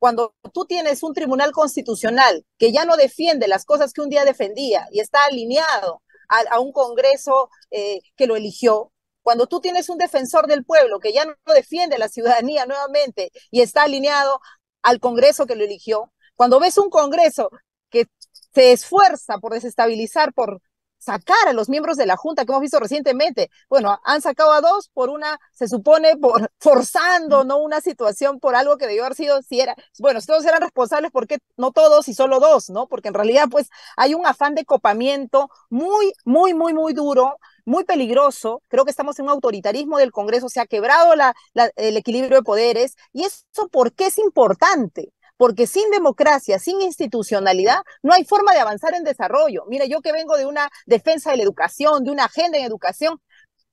[SPEAKER 8] cuando tú tienes un tribunal constitucional que ya no defiende las cosas que un día defendía y está alineado a, un Congreso eh, que lo eligió, cuando tú tienes un defensor del pueblo que ya no defiende a la ciudadanía nuevamente y está alineado al Congreso que lo eligió, cuando ves un Congreso que se esfuerza por desestabilizar, por sacar a los miembros de la Junta que hemos visto recientemente. Bueno, han sacado a dos por una, se supone, por forzando, ¿no? Una situación por algo que debió haber sido, si era, bueno, si todos eran responsables, ¿por qué no todos y solo dos, ¿no? Porque en realidad, pues, hay un afán de copamiento muy, muy, muy, muy duro, muy peligroso. Creo que estamos en un autoritarismo del Congreso, se ha quebrado la, el equilibrio de poderes. ¿Y eso por qué es importante? porque sin democracia, sin institucionalidad, no hay forma de avanzar en desarrollo. Mire, yo que vengo de una defensa de la educación, de una agenda en educación,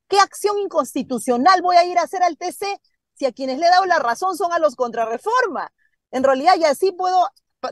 [SPEAKER 8] ¿qué acción inconstitucional voy a ir a hacer al TC si a quienes le he dado la razón son a los contrarreforma? En realidad, y así puedo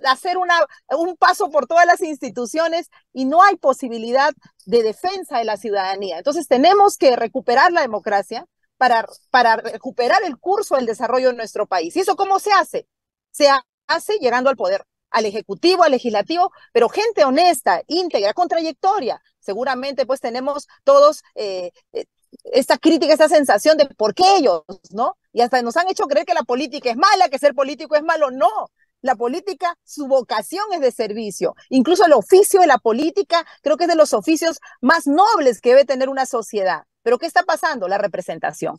[SPEAKER 8] hacer una, un paso por todas las instituciones y no hay posibilidad de defensa de la ciudadanía. Entonces tenemos que recuperar la democracia para, para recuperar el curso del desarrollo de nuestro país. ¿Y eso cómo se hace? Se hace llegando al poder, al ejecutivo, al legislativo, pero gente honesta, íntegra, con trayectoria. Seguramente pues tenemos todos eh, eh, esta crítica, esta sensación de por qué ellos, ¿no? Y hasta nos han hecho creer que la política es mala, que ser político es malo. No, la política, su vocación es de servicio. Incluso el oficio de la política creo que es de los oficios más nobles que debe tener una sociedad. Pero ¿qué está pasando? La representación.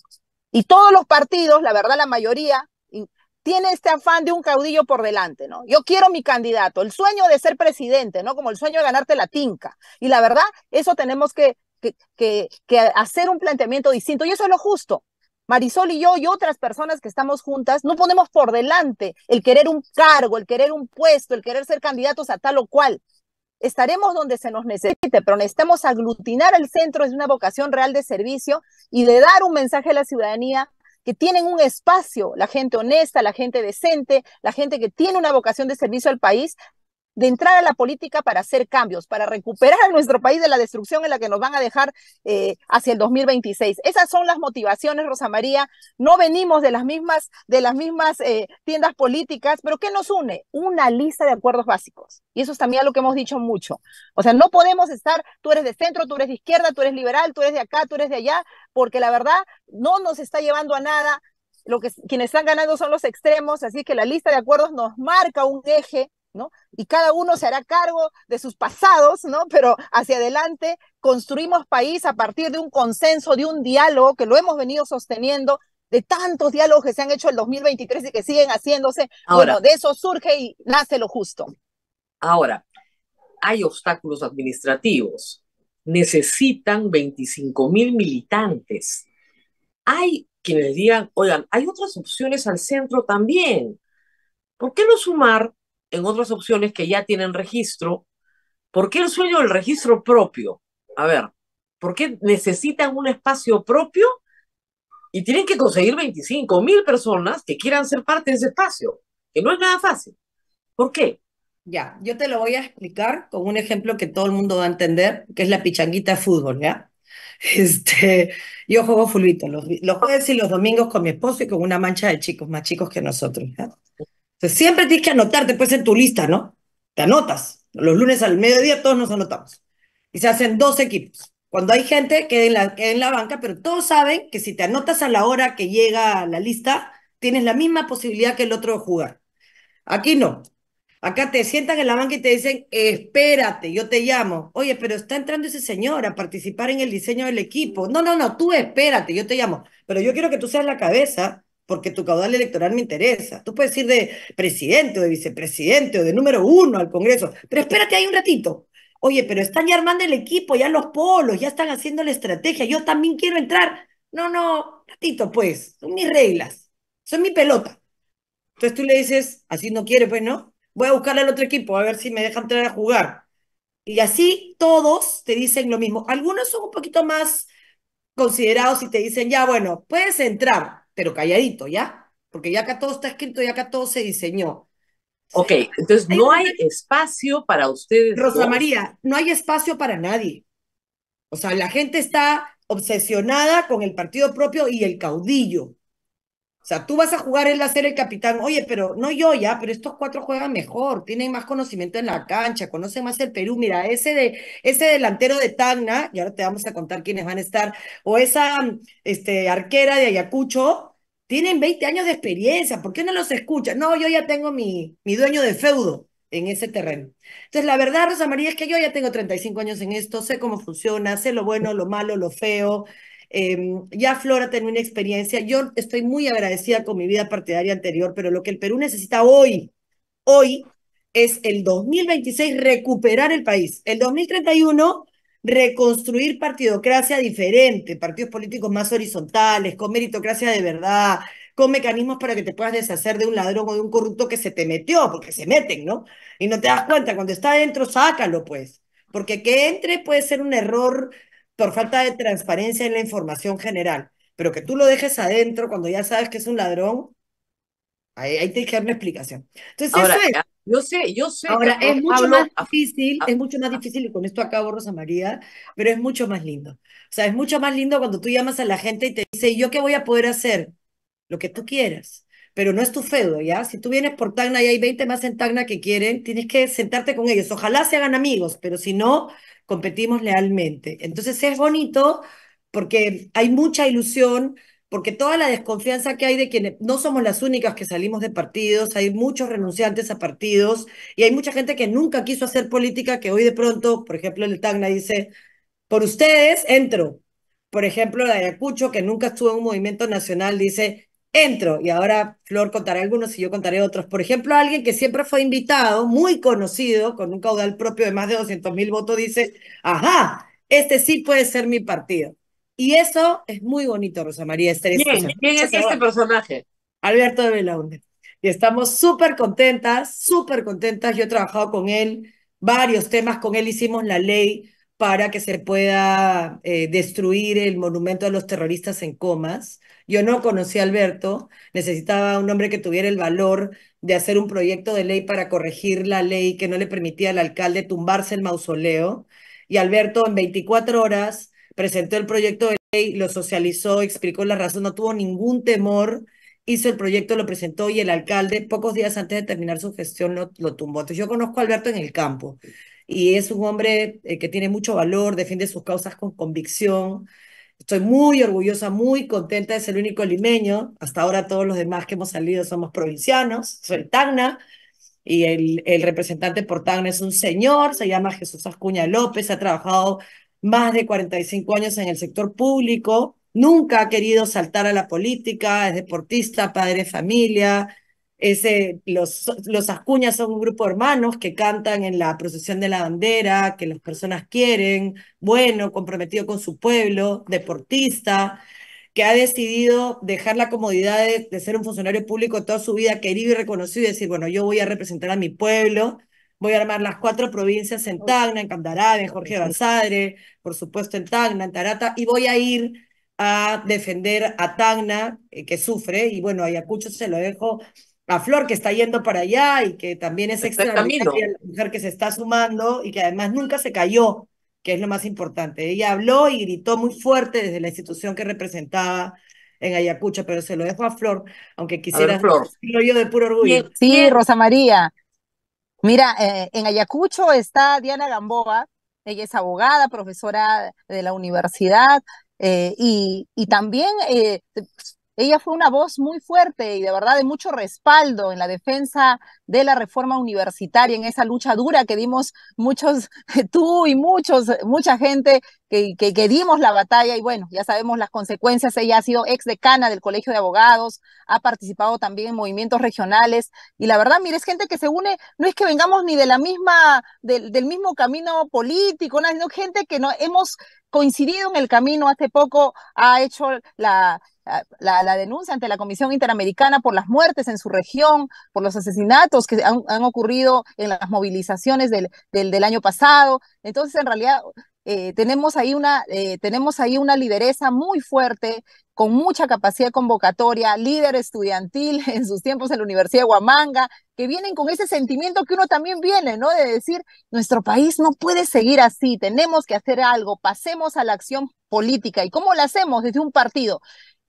[SPEAKER 8] Y todos los partidos, la verdad la mayoría, tiene este afán de un caudillo por delante, ¿no? Yo quiero mi candidato, el sueño de ser presidente, ¿no? Como el sueño de ganarte la tinca. Y la verdad, eso tenemos que, hacer un planteamiento distinto. Y eso es lo justo. Marisol y yo y otras personas que estamos juntas, no ponemos por delante el querer un cargo, el querer un puesto, el querer ser candidatos a tal o cual. Estaremos donde se nos necesite, pero necesitamos aglutinar el centro de una vocación real de servicio y de dar un mensaje a la ciudadanía que tienen un espacio, la gente honesta, la gente decente, la gente que tiene una vocación de servicio al país, de entrar a la política para hacer cambios, para recuperar a nuestro país de la destrucción en la que nos van a dejar eh, hacia el 2026. Esas son las motivaciones, Rosa María. No venimos de las mismas, de las mismas eh, tiendas políticas, pero ¿qué nos une? Una lista de acuerdos básicos. Y eso es también lo que hemos dicho mucho. O sea, no podemos estar, tú eres de centro, tú eres de izquierda, tú eres liberal, tú eres de acá, tú eres de allá, porque la verdad no nos está llevando a nada. Lo que quienes están ganando son los extremos, así que la lista de acuerdos nos marca un eje y cada uno se hará cargo de sus pasados, ¿no? Pero hacia adelante construimos país a partir de un consenso, de un diálogo que lo hemos venido sosteniendo, de tantos diálogos que se han hecho en 2023 y que siguen haciéndose. bueno, de eso surge y nace lo justo.
[SPEAKER 1] Ahora, hay obstáculos administrativos. Necesitan 25 mil militantes. Hay quienes digan, oigan, hay otras opciones al centro también. ¿Por qué no sumar en otras opciones que ya tienen registro. ¿Por qué el sueño del registro propio? A ver, ¿por qué necesitan un espacio propio y tienen que conseguir 25 mil personas que quieran ser parte de ese espacio? Que no es nada fácil. ¿Por qué?
[SPEAKER 7] Ya, yo te lo voy a explicar con un ejemplo que todo el mundo va a entender, que es la pichanguita de fútbol, ¿ya? Este, yo juego fulbito los, los jueves y los domingos con mi esposo y con una mancha de chicos más chicos que nosotros. ¿ya? Siempre tienes que anotarte pues en tu lista, ¿no? Te anotas. Los lunes al mediodía todos nos anotamos. Y se hacen dos equipos. Cuando hay gente que en la, en la banca, pero todos saben que si te anotas a la hora que llega la lista, tienes la misma posibilidad que el otro de jugar. Aquí no. Acá te sientan en la banca y te dicen, espérate, yo te llamo. Oye, pero está entrando ese señor a participar en el diseño del equipo. No, no, no, tú espérate, yo te llamo. Pero yo quiero que tú seas la cabeza porque tu caudal electoral me interesa. Tú puedes ir de presidente o de vicepresidente o de número uno al Congreso, pero espérate ahí un ratito. Oye, pero están ya armando el equipo, ya los polos, ya están haciendo la estrategia, yo también quiero entrar. No, no, ratito pues, son mis reglas, son mi pelota. Entonces tú le dices, así no quiere, pues no, voy a buscar al otro equipo a ver si me deja entrar a jugar. Y así todos te dicen lo mismo. Algunos son un poquito más considerados y te dicen, ya, bueno, puedes entrar, pero calladito, ¿ya? Porque ya acá todo está escrito, ya acá todo se diseñó.
[SPEAKER 1] Ok, entonces no hay espacio para ustedes.
[SPEAKER 7] Rosa
[SPEAKER 1] dos.
[SPEAKER 7] María, no hay espacio para nadie. O sea, la gente está obsesionada con el partido propio y el caudillo. O sea, tú vas a jugar, él a ser el capitán. Oye, pero no yo ya, pero estos cuatro juegan mejor, tienen más conocimiento en la cancha, conocen más el Perú. Mira, ese, de, ese delantero de Tacna, y ahora te vamos a contar quiénes van a estar, o esa este, arquera de Ayacucho, tienen 20 años de experiencia. ¿Por qué no los escuchas? No, yo ya tengo mi, mi dueño de feudo en ese terreno. Entonces, la verdad, Rosa María, es que yo ya tengo 35 años en esto, sé cómo funciona, sé lo bueno, lo malo, lo feo. Eh, ya Flora tiene una experiencia. Yo estoy muy agradecida con mi vida partidaria anterior, pero lo que el Perú necesita hoy, hoy, es el 2026 recuperar el país. El 2031 reconstruir partidocracia diferente, partidos políticos más horizontales, con meritocracia de verdad, con mecanismos para que te puedas deshacer de un ladrón o de un corrupto que se te metió, porque se meten, ¿no? Y no te das cuenta, cuando está adentro, sácalo, pues. Porque que entre puede ser un error por falta de transparencia en la información general, pero que tú lo dejes adentro cuando ya sabes que es un ladrón, ahí, ahí tienes que dar una explicación. Entonces,
[SPEAKER 1] Ahora,
[SPEAKER 7] eso es.
[SPEAKER 1] Yo sé, yo sé.
[SPEAKER 7] Ahora,
[SPEAKER 1] que
[SPEAKER 7] es mucho más
[SPEAKER 1] ah,
[SPEAKER 7] difícil,
[SPEAKER 1] ah,
[SPEAKER 7] es mucho más difícil, y con esto acabo, Rosa María, pero es mucho más lindo. O sea, es mucho más lindo cuando tú llamas a la gente y te dice, ¿y yo qué voy a poder hacer? Lo que tú quieras, pero no es tu feudo, ¿ya? Si tú vienes por Tacna y hay 20 más en Tacna que quieren, tienes que sentarte con ellos. Ojalá se hagan amigos, pero si no, competimos lealmente. Entonces es bonito porque hay mucha ilusión, porque toda la desconfianza que hay de quienes no somos las únicas que salimos de partidos, hay muchos renunciantes a partidos y hay mucha gente que nunca quiso hacer política, que hoy de pronto, por ejemplo, el Tacna dice, por ustedes entro. Por ejemplo, la de Ayacucho, que nunca estuvo en un movimiento nacional, dice, entro. Y ahora Flor contará algunos y yo contaré otros. Por ejemplo, alguien que siempre fue invitado, muy conocido, con un caudal propio de más de 200 mil votos, dice, ajá, este sí puede ser mi partido. Y eso es muy bonito, Rosa María Esther.
[SPEAKER 1] ¿Quién, quién es este personaje?
[SPEAKER 7] Alberto de Belaunde. Y estamos súper contentas, súper contentas. Yo he trabajado con él varios temas, con él hicimos la ley para que se pueda eh, destruir el monumento a los terroristas en comas. Yo no conocí a Alberto, necesitaba un hombre que tuviera el valor de hacer un proyecto de ley para corregir la ley que no le permitía al alcalde tumbarse el mausoleo. Y Alberto en 24 horas presentó el proyecto de ley, lo socializó, explicó la razón, no tuvo ningún temor hizo el proyecto, lo presentó y el alcalde, pocos días antes de terminar su gestión, lo, lo tumbó. Entonces yo conozco a Alberto en el campo y es un hombre eh, que tiene mucho valor, defiende sus causas con convicción. Estoy muy orgullosa, muy contenta de ser el único limeño. Hasta ahora todos los demás que hemos salido somos provincianos. Soy Tacna y el, representante por Tacna es un señor, se llama Jesús Ascuña López, ha trabajado más de 45 años en el sector público, nunca ha querido saltar a la política, es deportista, padre de familia. Ese, los, los Ascuñas son un grupo de hermanos que cantan en la procesión de la bandera, que las personas quieren, bueno, comprometido con su pueblo, deportista, que ha decidido dejar la comodidad de, de ser un funcionario público toda su vida, querido y reconocido, y decir, bueno, yo voy a representar a mi pueblo, voy a armar las cuatro provincias en Tacna, en Candarave, en Jorge Basadre, por supuesto en Tacna, en Tarata, y voy a ir a defender a Tacna, eh, que sufre, y bueno, a Ayacucho se lo dejo a Flor, que está yendo para allá y que también es extraordinaria, la mujer que se está sumando y que además nunca se cayó, que es lo más importante. Ella habló y gritó muy fuerte desde la institución que representaba en Ayacucho, pero se lo dejo a Flor, aunque quisiera decirlo yo de puro orgullo.
[SPEAKER 8] Sí, Rosa María. Mira, eh, en Ayacucho está Diana Gamboa, ella es abogada, profesora de la universidad, eh, y, también eh, ella fue una voz muy fuerte y de verdad de mucho respaldo en la defensa de la reforma universitaria, en esa lucha dura que dimos muchos, tú y muchos, mucha gente que, dimos la batalla y bueno, ya sabemos las consecuencias. Ella ha sido ex decana del Colegio de Abogados, ha participado también en movimientos regionales y la verdad, mire, es gente que se une, no es que vengamos ni de la misma, del, del mismo camino político, no, sino gente que no hemos coincidido en el camino. Hace poco ha hecho la, la, denuncia ante la Comisión Interamericana por las muertes en su región, por los asesinatos que han, ocurrido en las movilizaciones del, del, año pasado. Entonces, en realidad, eh, tenemos, ahí una, eh, tenemos ahí una lideresa muy fuerte, con mucha capacidad convocatoria, líder estudiantil en sus tiempos en la Universidad de Huamanga, que vienen con ese sentimiento que uno también viene, ¿no? De decir, nuestro país no puede seguir así, tenemos que hacer algo, pasemos a la acción política. ¿Y cómo la hacemos? Desde un partido.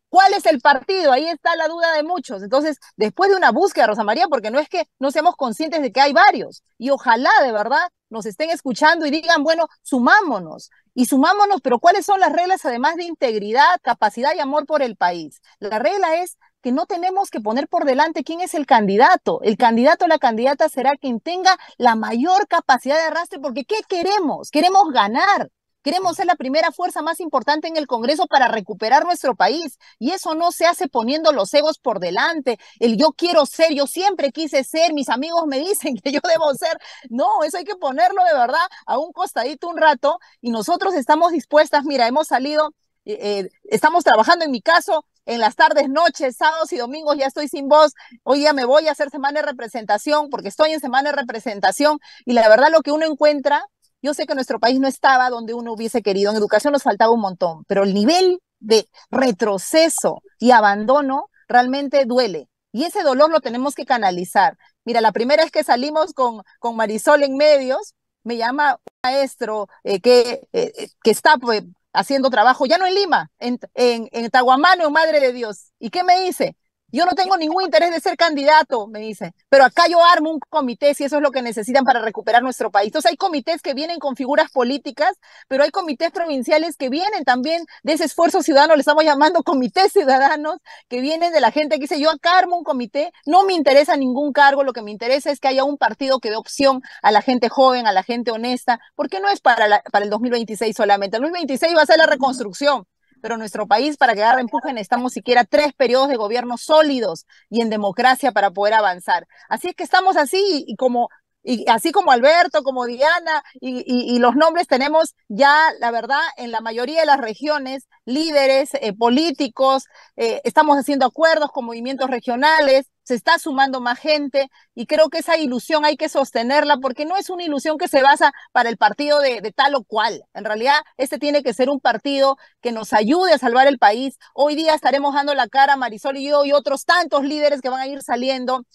[SPEAKER 8] ¿Cuál es el partido? Ahí está la duda de muchos. Entonces, después de una búsqueda, Rosa María, porque no es que no seamos conscientes de que hay varios, y ojalá de verdad nos estén escuchando y digan, bueno, sumámonos, y sumámonos, pero ¿cuáles son las reglas además de integridad, capacidad y amor por el país? La regla es que no tenemos que poner por delante quién es el candidato. El candidato o la candidata será quien tenga la mayor capacidad de arrastre, porque ¿qué queremos? Queremos ganar. Queremos ser la primera fuerza más importante en el Congreso para recuperar nuestro país. Y eso no se hace poniendo los egos por delante. El yo quiero ser, yo siempre quise ser, mis amigos me dicen que yo debo ser. No, eso hay que ponerlo de verdad a un costadito un rato. Y nosotros estamos dispuestas, mira, hemos salido, eh, eh, estamos trabajando en mi caso en las tardes, noches, sábados y domingos ya estoy sin voz. Hoy día me voy a hacer semana de representación porque estoy en semana de representación y la verdad lo que uno encuentra yo sé que nuestro país no estaba donde uno hubiese querido, en educación nos faltaba un montón, pero el nivel de retroceso y abandono realmente duele. Y ese dolor lo tenemos que canalizar. Mira, la primera vez que salimos con, con Marisol en medios, me llama un maestro eh, que, eh, eh, que está pues, haciendo trabajo, ya no en Lima, en, en, en Tahuamano, Madre de Dios. ¿Y qué me dice? Yo no tengo ningún interés de ser candidato, me dice, pero acá yo armo un comité si eso es lo que necesitan para recuperar nuestro país. Entonces hay comités que vienen con figuras políticas, pero hay comités provinciales que vienen también de ese esfuerzo ciudadano, le estamos llamando comités ciudadanos, que vienen de la gente que dice, yo acá armo un comité, no me interesa ningún cargo, lo que me interesa es que haya un partido que dé opción a la gente joven, a la gente honesta, porque no es para, para el 2026 solamente, el 2026 va a ser la reconstrucción pero nuestro país para que agarre empuje necesitamos siquiera tres periodos de gobierno sólidos y en democracia para poder avanzar. Así es que estamos así y como y así como Alberto, como Diana y, los nombres tenemos ya, la verdad, en la mayoría de las regiones, líderes eh, políticos, eh, estamos haciendo acuerdos con movimientos regionales, se está sumando más gente y creo que esa ilusión hay que sostenerla porque no es una ilusión que se basa para el partido de, de, tal o cual. En realidad, este tiene que ser un partido que nos ayude a salvar el país. Hoy día estaremos dando la cara, Marisol y yo y otros tantos líderes que van a ir saliendo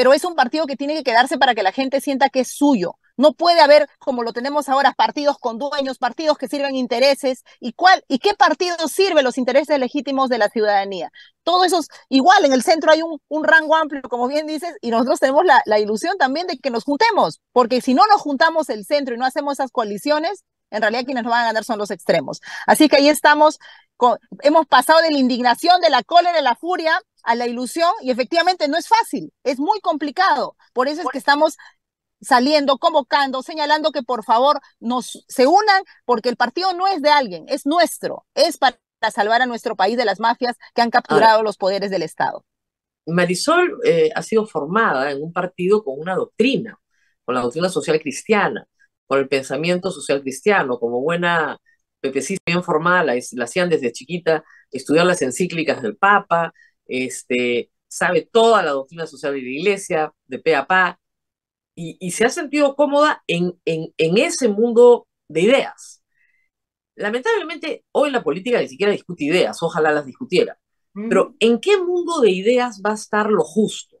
[SPEAKER 8] pero es un partido que tiene que quedarse para que la gente sienta que es suyo. No puede haber, como lo tenemos ahora, partidos con dueños, partidos que sirven intereses. ¿Y cuál y qué partido sirve los intereses legítimos de la ciudadanía? Todo eso es igual. En el centro hay un, rango amplio, como bien dices, y nosotros tenemos la ilusión también de que nos juntemos, porque si no nos juntamos el centro y no hacemos esas coaliciones, en realidad quienes nos van a ganar son los extremos. Así que ahí estamos, hemos pasado de la indignación, de la cólera, de la furia a la ilusión y efectivamente no es fácil, es muy complicado. Por eso es que estamos saliendo, convocando, señalando que por favor nos se unan porque el partido no es de alguien, es nuestro, es para salvar a nuestro país de las mafias que han capturado los poderes del Estado.
[SPEAKER 1] Marisol eh, ha sido formada en un partido con una doctrina, con la doctrina social cristiana, con el pensamiento social cristiano, como buena pepecista bien formada, la, la hacían desde chiquita estudiar las encíclicas del Papa, este, sabe toda la doctrina social de la iglesia, de pe a pa, y, se ha sentido cómoda en, en, en ese mundo de ideas. Lamentablemente, hoy la política ni siquiera discute ideas, ojalá las discutiera. Pero ¿en qué mundo de ideas va a estar lo justo?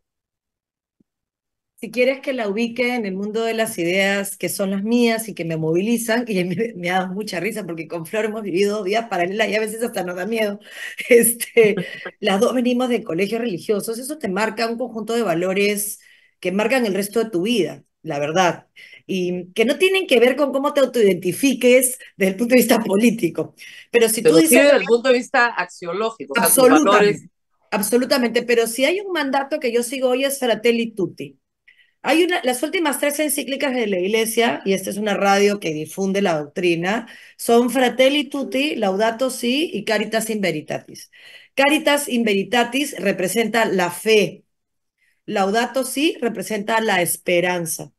[SPEAKER 7] Si quieres que la ubique en el mundo de las ideas que son las mías y que me movilizan, y me, me ha dado mucha risa porque con Flor hemos vivido vidas paralelas y a veces hasta nos da miedo. Este, las dos venimos de colegios religiosos, eso te marca un conjunto de valores que marcan el resto de tu vida, la verdad, y que no tienen que ver con cómo te autoidentifiques desde el punto de vista político. Pero si
[SPEAKER 1] Pero
[SPEAKER 7] tú dices...
[SPEAKER 1] desde el punto de vista axiológico, o sea, tus
[SPEAKER 7] Absolutamente.
[SPEAKER 1] valores
[SPEAKER 7] Absolutamente, pero si hay un mandato que yo sigo hoy es Fratelli Tutti. Hay una, las últimas tres encíclicas de la Iglesia, y esta es una radio que difunde la doctrina, son Fratelli Tutti, Laudato Si y Caritas in Veritatis. Caritas in Veritatis representa la fe, Laudato Si representa la esperanza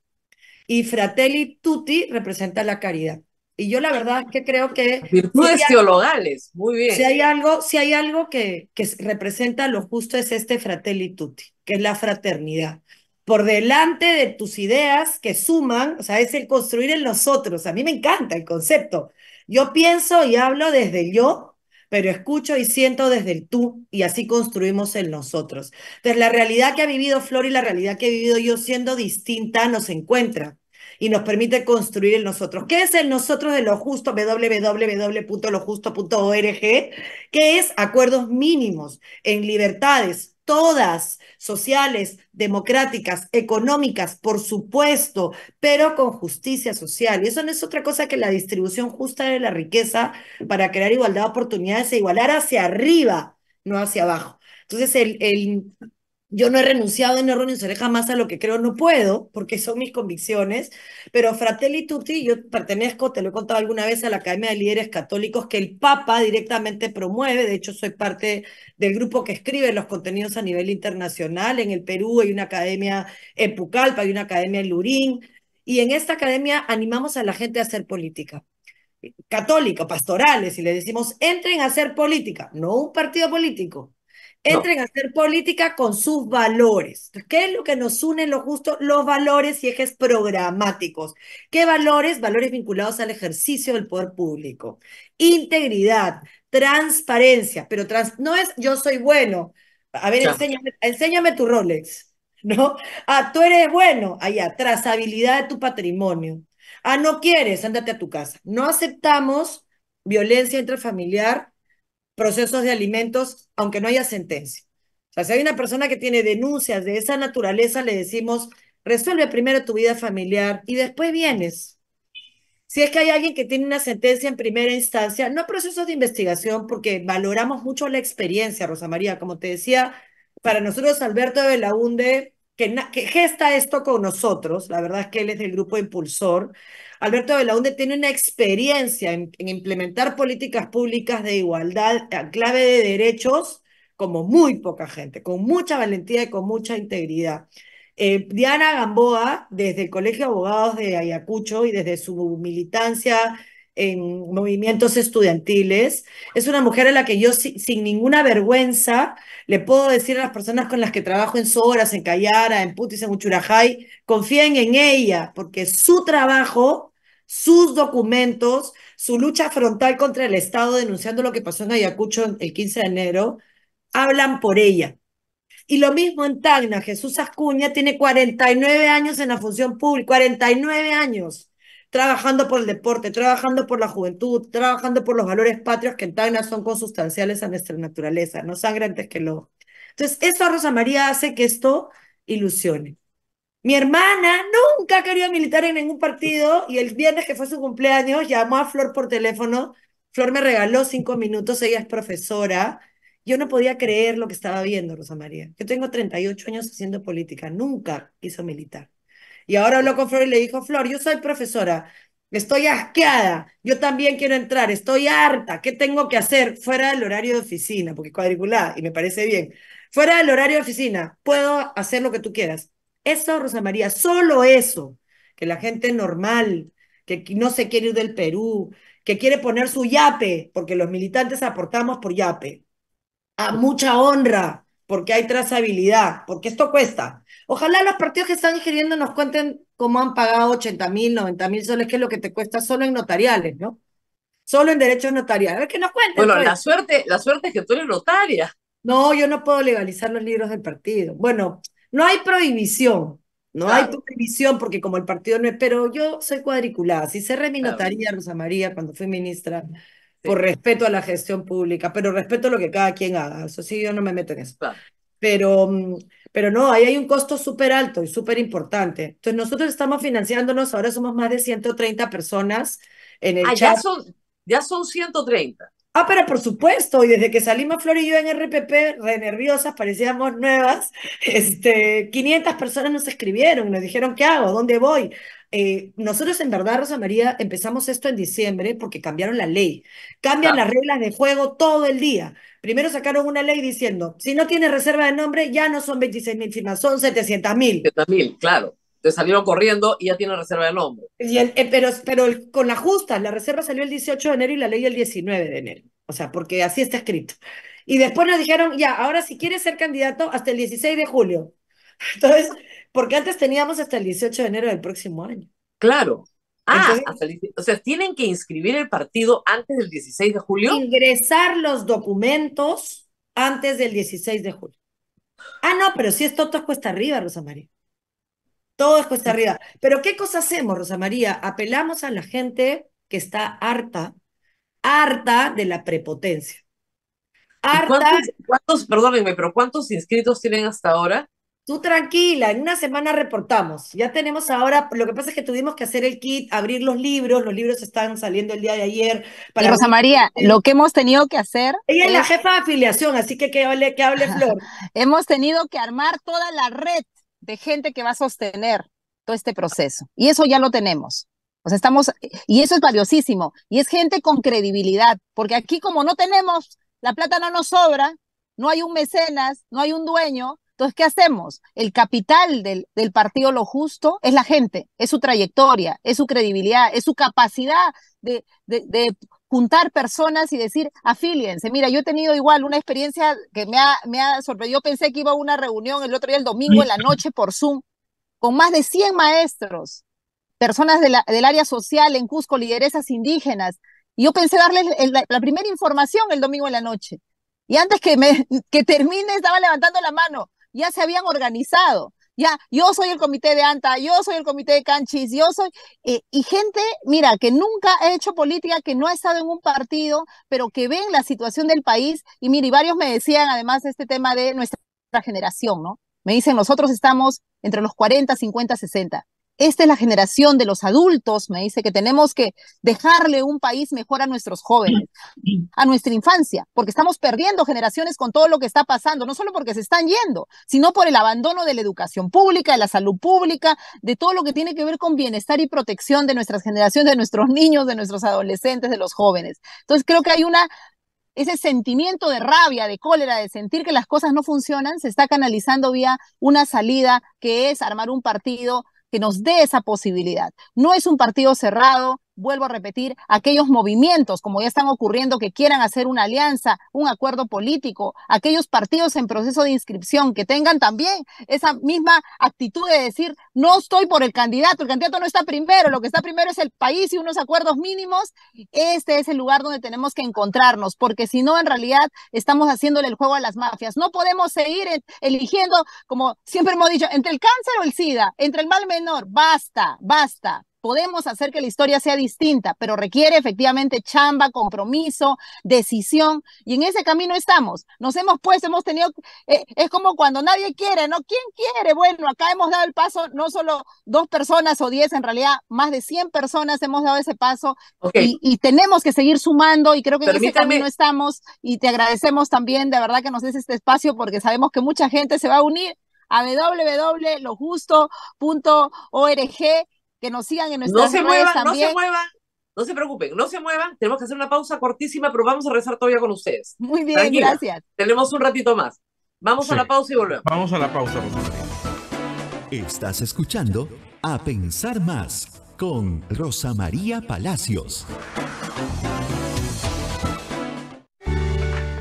[SPEAKER 7] y Fratelli Tutti representa la caridad. Y yo la verdad es que creo que
[SPEAKER 1] virtudes
[SPEAKER 7] si
[SPEAKER 1] teologales, muy bien.
[SPEAKER 7] si hay algo, si hay algo que, que representa lo justo es este fratelli tutti, que es la fraternidad. Por delante de tus ideas que suman, o sea, es el construir en los otros. A mí me encanta el concepto. Yo pienso y hablo desde el yo, pero escucho y siento desde el tú, y así construimos el nosotros. Entonces, la realidad que ha vivido Flor y la realidad que he vivido yo siendo distinta nos encuentra y nos permite construir el nosotros. ¿Qué es el nosotros de lo justo? www.lojusto.org, que es acuerdos mínimos en libertades, todas sociales, democráticas, económicas, por supuesto, pero con justicia social. Y eso no es otra cosa que la distribución justa de la riqueza para crear igualdad de oportunidades e igualar hacia arriba, no hacia abajo. Entonces, el, el, yo no he renunciado y no renunciaré jamás a lo que creo, no puedo, porque son mis convicciones, pero Fratelli Tutti, yo pertenezco, te lo he contado alguna vez, a la Academia de Líderes Católicos que el Papa directamente promueve, de hecho soy parte del grupo que escribe los contenidos a nivel internacional, en el Perú hay una academia en Pucallpa, hay una academia en Lurín, y en esta academia animamos a la gente a hacer política. Católica, pastorales, y le decimos, entren a hacer política, no un partido político, entren a hacer política con sus valores. ¿Qué es lo que nos une en lo justo? Los valores y ejes programáticos. ¿Qué valores? Valores vinculados al ejercicio del poder público. Integridad, transparencia, pero trans no es yo soy bueno. A ver, enséñame, enséñame tu Rolex, ¿no? Ah, tú eres bueno, allá, trazabilidad de tu patrimonio. Ah, no quieres, ándate a tu casa. No aceptamos violencia intrafamiliar, procesos de alimentos, aunque no haya sentencia. O sea, si hay una persona que tiene denuncias de esa naturaleza, le decimos, resuelve primero tu vida familiar y después vienes. Si es que hay alguien que tiene una sentencia en primera instancia, no procesos de investigación, porque valoramos mucho la experiencia, Rosa María. Como te decía, para nosotros Alberto de Belaunde, que, gesta esto con nosotros, la verdad es que él es del grupo impulsor, Alberto de Belaunde tiene una experiencia en, en implementar políticas públicas de igualdad a clave de derechos como muy poca gente, con mucha valentía y con mucha integridad. Eh, Diana Gamboa, desde el Colegio de Abogados de Ayacucho y desde su militancia en movimientos estudiantiles, es una mujer a la que yo si- sin ninguna vergüenza le puedo decir a las personas con las que trabajo en Soras, en Cayara, en Putis, en Uchurajay, confíen en ella, porque su trabajo, sus documentos, su lucha frontal contra el Estado denunciando lo que pasó en Ayacucho el 15 de enero, hablan por ella. Y lo mismo en Tacna, Jesús Ascuña tiene 49 años en la función pública, 49 años trabajando por el deporte, trabajando por la juventud, trabajando por los valores patrios que en Tacna son consustanciales a nuestra naturaleza, no sangrantes que lo. Entonces, eso a Rosa María hace que esto ilusione. Mi hermana nunca quería militar en ningún partido y el viernes que fue su cumpleaños llamó a Flor por teléfono. Flor me regaló cinco minutos, ella es profesora. Yo no podía creer lo que estaba viendo, Rosa María. Yo tengo 38 años haciendo política, nunca quiso militar. Y ahora habló con Flor y le dijo, Flor, yo soy profesora, estoy asqueada, yo también quiero entrar, estoy harta, ¿qué tengo que hacer fuera del horario de oficina? Porque cuadriculada, y me parece bien. Fuera del horario de oficina, puedo hacer lo que tú quieras. Eso, Rosa María, solo eso, que la gente normal, que no se quiere ir del Perú, que quiere poner su yape, porque los militantes aportamos por yape, a mucha honra, porque hay trazabilidad, porque esto cuesta. Ojalá los partidos que están ingiriendo nos cuenten cómo han pagado 80 mil, 90 mil soles, que es lo que te cuesta solo en notariales, ¿no? Solo en derechos notariales. A ver que nos cuenten.
[SPEAKER 1] Bueno,
[SPEAKER 7] pues.
[SPEAKER 1] la suerte, la suerte es que tú eres notaria.
[SPEAKER 7] No, yo no puedo legalizar los libros del partido. Bueno, no hay prohibición, No hay previsión porque como el partido no es, pero yo soy cuadriculada. Si cerré mi notaría, Rosa María, cuando fui ministra, por respeto a la gestión pública, pero respeto a lo que cada quien haga. Eso sí, yo no me meto en eso. Pero, mm, pero no, ahí hay un costo súper alto y súper importante. Entonces nosotros estamos financiándonos, ahora somos más de 130 personas en el
[SPEAKER 1] ah,
[SPEAKER 7] chat.
[SPEAKER 1] Ya son, ya son 130.
[SPEAKER 7] Ah, pero por supuesto, y desde que salimos Flor y yo en RPP, re nerviosas, parecíamos nuevas, este, 500 personas nos escribieron y nos dijeron, ¿qué hago? ¿Dónde voy? Eh, nosotros en verdad, Rosa María, empezamos esto en diciembre porque cambiaron la ley. Cambian las reglas de juego todo el día. Primero sacaron una ley diciendo, si no tienes reserva de nombre, ya no son 26 mil firmas, son 700 mil.
[SPEAKER 1] 700 mil, claro. Entonces salieron corriendo y ya tienen reserva de nombre.
[SPEAKER 7] Y eh, pero pero con la justa, la reserva salió el 18 de enero y la ley el 19 de enero. O sea, porque así está escrito. Y después nos dijeron, ya, ahora si quieres ser candidato, hasta el 16 de julio. Entonces, porque antes teníamos hasta el 18 de enero del próximo año.
[SPEAKER 1] Claro. Ah, o sea, tienen que inscribir el partido antes del 16 de julio.
[SPEAKER 7] Ingresar los documentos antes del 16 de julio. Ah, no, pero si esto todo es cuesta arriba, Rosa María. Todo es cuesta arriba. Pero ¿qué cosa hacemos, Rosa María? Apelamos a la gente que está harta, harta de la prepotencia.
[SPEAKER 1] Harta. ¿Cuántos, perdónenme, pero cuántos inscritos tienen hasta ahora?
[SPEAKER 7] Tú tranquila, en una semana reportamos. Ya tenemos ahora, lo que pasa es que tuvimos que hacer el kit, abrir los libros, los libros están saliendo el día de ayer.
[SPEAKER 8] Para Rosa María, lo que hemos tenido que hacer.
[SPEAKER 7] Ella es la jefa de afiliación, así que que hable, que hable Flor.
[SPEAKER 8] hemos tenido que armar toda la red de gente que va a sostener todo este proceso. Y eso ya lo tenemos. O sea, estamos, y eso es valiosísimo. Y es gente con credibilidad, porque aquí como no tenemos, la plata no nos sobra, no hay un mecenas, no hay un dueño. Entonces, ¿qué hacemos? El capital del, del partido Lo Justo es la gente, es su trayectoria, es su credibilidad, es su capacidad de, de, de juntar personas y decir, afíliense. Mira, yo he tenido igual una experiencia que me ha, me ha sorprendido. Yo pensé que iba a una reunión el otro día, el domingo en la noche por Zoom, con más de 100 maestros, personas de la, del área social en Cusco, lideresas indígenas. Y yo pensé darles la, la, primera información el domingo en la noche. Y antes que, me, que termine, estaba levantando la mano. Ya se habían organizado ya, yo soy el comité de ANTA, yo soy el comité de Canchis, yo soy, eh, y gente, mira, que nunca ha hecho política, que no ha estado en un partido, pero que ven la situación del país, y mira, y varios me decían además este tema de nuestra generación, ¿no? Me dicen, nosotros estamos entre los 40, 50, 60 esta es la generación de los adultos, me dice que tenemos que dejarle un país mejor a nuestros jóvenes, a nuestra infancia, porque estamos perdiendo generaciones con todo lo que está pasando, no solo porque se están yendo, sino por el abandono de la educación pública, de la salud pública, de todo lo que tiene que ver con bienestar y protección de nuestras generaciones, de nuestros niños, de nuestros adolescentes, de los jóvenes. Entonces creo que hay una ese sentimiento de rabia, de cólera, de sentir que las cosas no funcionan, se está canalizando vía una salida que es armar un partido que nos dé esa posibilidad. No es un partido cerrado, vuelvo a repetir, aquellos movimientos, como ya están ocurriendo, que quieran hacer una alianza, un acuerdo político, aquellos partidos en proceso de inscripción que tengan también esa misma actitud de decir, no estoy por el candidato, el candidato no está primero, lo que está primero es el país y unos acuerdos mínimos, este es el lugar donde tenemos que encontrarnos, porque si no, en realidad estamos haciéndole el juego a las mafias. No podemos seguir eligiendo, como siempre hemos dicho, entre el cáncer o el SIDA, entre el mal menor, basta, basta podemos hacer que la historia sea distinta, pero requiere efectivamente chamba, compromiso, decisión, y en ese camino estamos. Nos hemos puesto, hemos tenido, eh, es como cuando nadie quiere, ¿no? ¿Quién quiere? Bueno, acá hemos dado el paso, no solo dos personas o diez, en realidad más de cien personas hemos dado ese paso y, tenemos que seguir sumando y creo que en ese camino estamos y te agradecemos también, de verdad que nos des este espacio porque sabemos que mucha gente se va a unir a www.lojusto.org que nos sigan en nuestras
[SPEAKER 1] no se
[SPEAKER 8] redes
[SPEAKER 1] muevan,
[SPEAKER 8] también.
[SPEAKER 1] No se muevan, no se preocupen, no se muevan. Tenemos que hacer una pausa cortísima, pero vamos a rezar todavía con ustedes.
[SPEAKER 8] Muy bien, Tranquila. gracias.
[SPEAKER 1] Tenemos un ratito más. Vamos sí. a la pausa y volvemos.
[SPEAKER 5] Vamos a la pausa, Rosa María.
[SPEAKER 2] Estás escuchando A Pensar Más con Rosa María Palacios.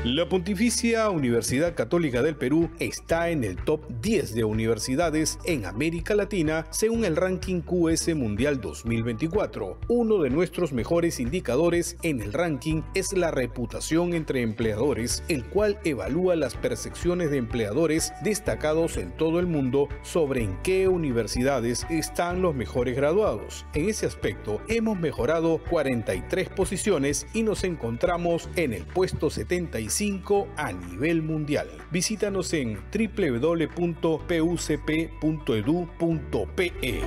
[SPEAKER 3] La Pontificia Universidad Católica del Perú está en el top 10 de universidades en América Latina según el ranking QS Mundial 2024. Uno de nuestros mejores indicadores en el ranking es la reputación entre empleadores, el cual evalúa las percepciones de empleadores destacados en todo el mundo sobre en qué universidades están los mejores graduados. En ese aspecto hemos mejorado 43 posiciones y nos encontramos en el puesto 75 a nivel mundial. Visítanos en www.pucp.edu.pe.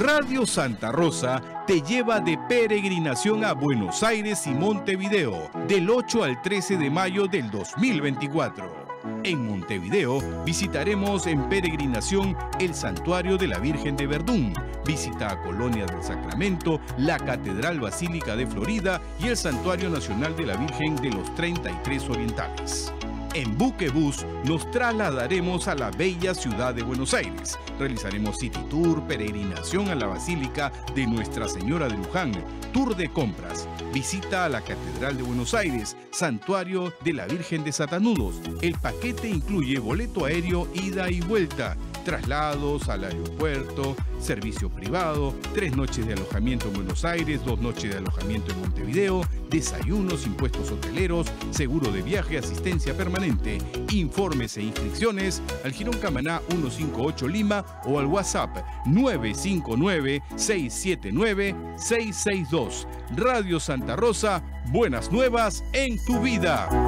[SPEAKER 6] Radio Santa Rosa te lleva de peregrinación a Buenos Aires y Montevideo del 8 al 13 de mayo del 2024. En Montevideo visitaremos en peregrinación el Santuario de la Virgen de Verdún, visita a Colonia del Sacramento, la Catedral Basílica de Florida y el Santuario Nacional de la Virgen de los 33 Orientales. En Buquebus nos trasladaremos a la bella ciudad de Buenos Aires. Realizaremos City Tour, peregrinación a la Basílica de Nuestra Señora de Luján, tour de compras, visita a la Catedral de Buenos Aires, Santuario de la Virgen de Satanudos. El paquete incluye boleto aéreo ida y vuelta traslados al aeropuerto, servicio privado, tres noches de alojamiento en Buenos Aires, dos noches de alojamiento en Montevideo, desayunos, impuestos hoteleros, seguro de viaje, asistencia permanente. Informes e inscripciones al Girón Camaná 158 Lima o al WhatsApp 959-679-662. Radio Santa Rosa, buenas nuevas en tu vida.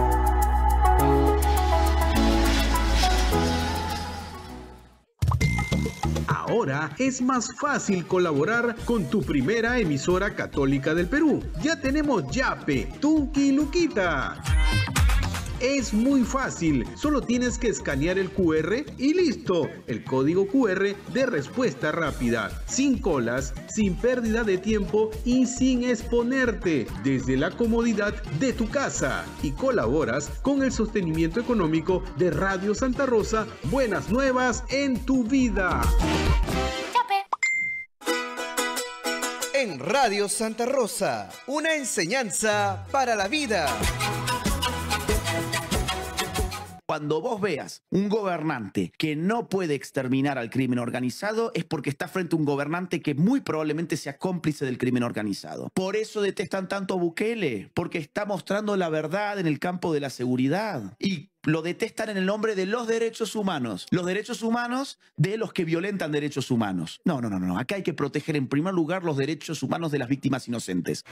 [SPEAKER 3] Ahora es más fácil colaborar con tu primera emisora católica del Perú. Ya tenemos Yape, Tunki y Luquita. Es muy fácil, solo tienes que escanear el QR y listo, el código QR de respuesta rápida, sin colas, sin pérdida de tiempo y sin exponerte, desde la comodidad de tu casa y colaboras con el sostenimiento económico de Radio Santa Rosa. Buenas nuevas en tu vida.
[SPEAKER 9] En Radio Santa Rosa, una enseñanza para la vida.
[SPEAKER 10] Cuando vos veas un gobernante que no puede exterminar al crimen organizado es porque está frente a un gobernante que muy probablemente sea cómplice del crimen organizado. Por eso detestan tanto a Bukele, porque está mostrando la verdad en el campo de la seguridad. Y lo detestan en el nombre de los derechos humanos. Los derechos humanos de los que violentan derechos humanos. No, no, no, no. Acá hay que proteger en primer lugar los derechos humanos de las víctimas inocentes.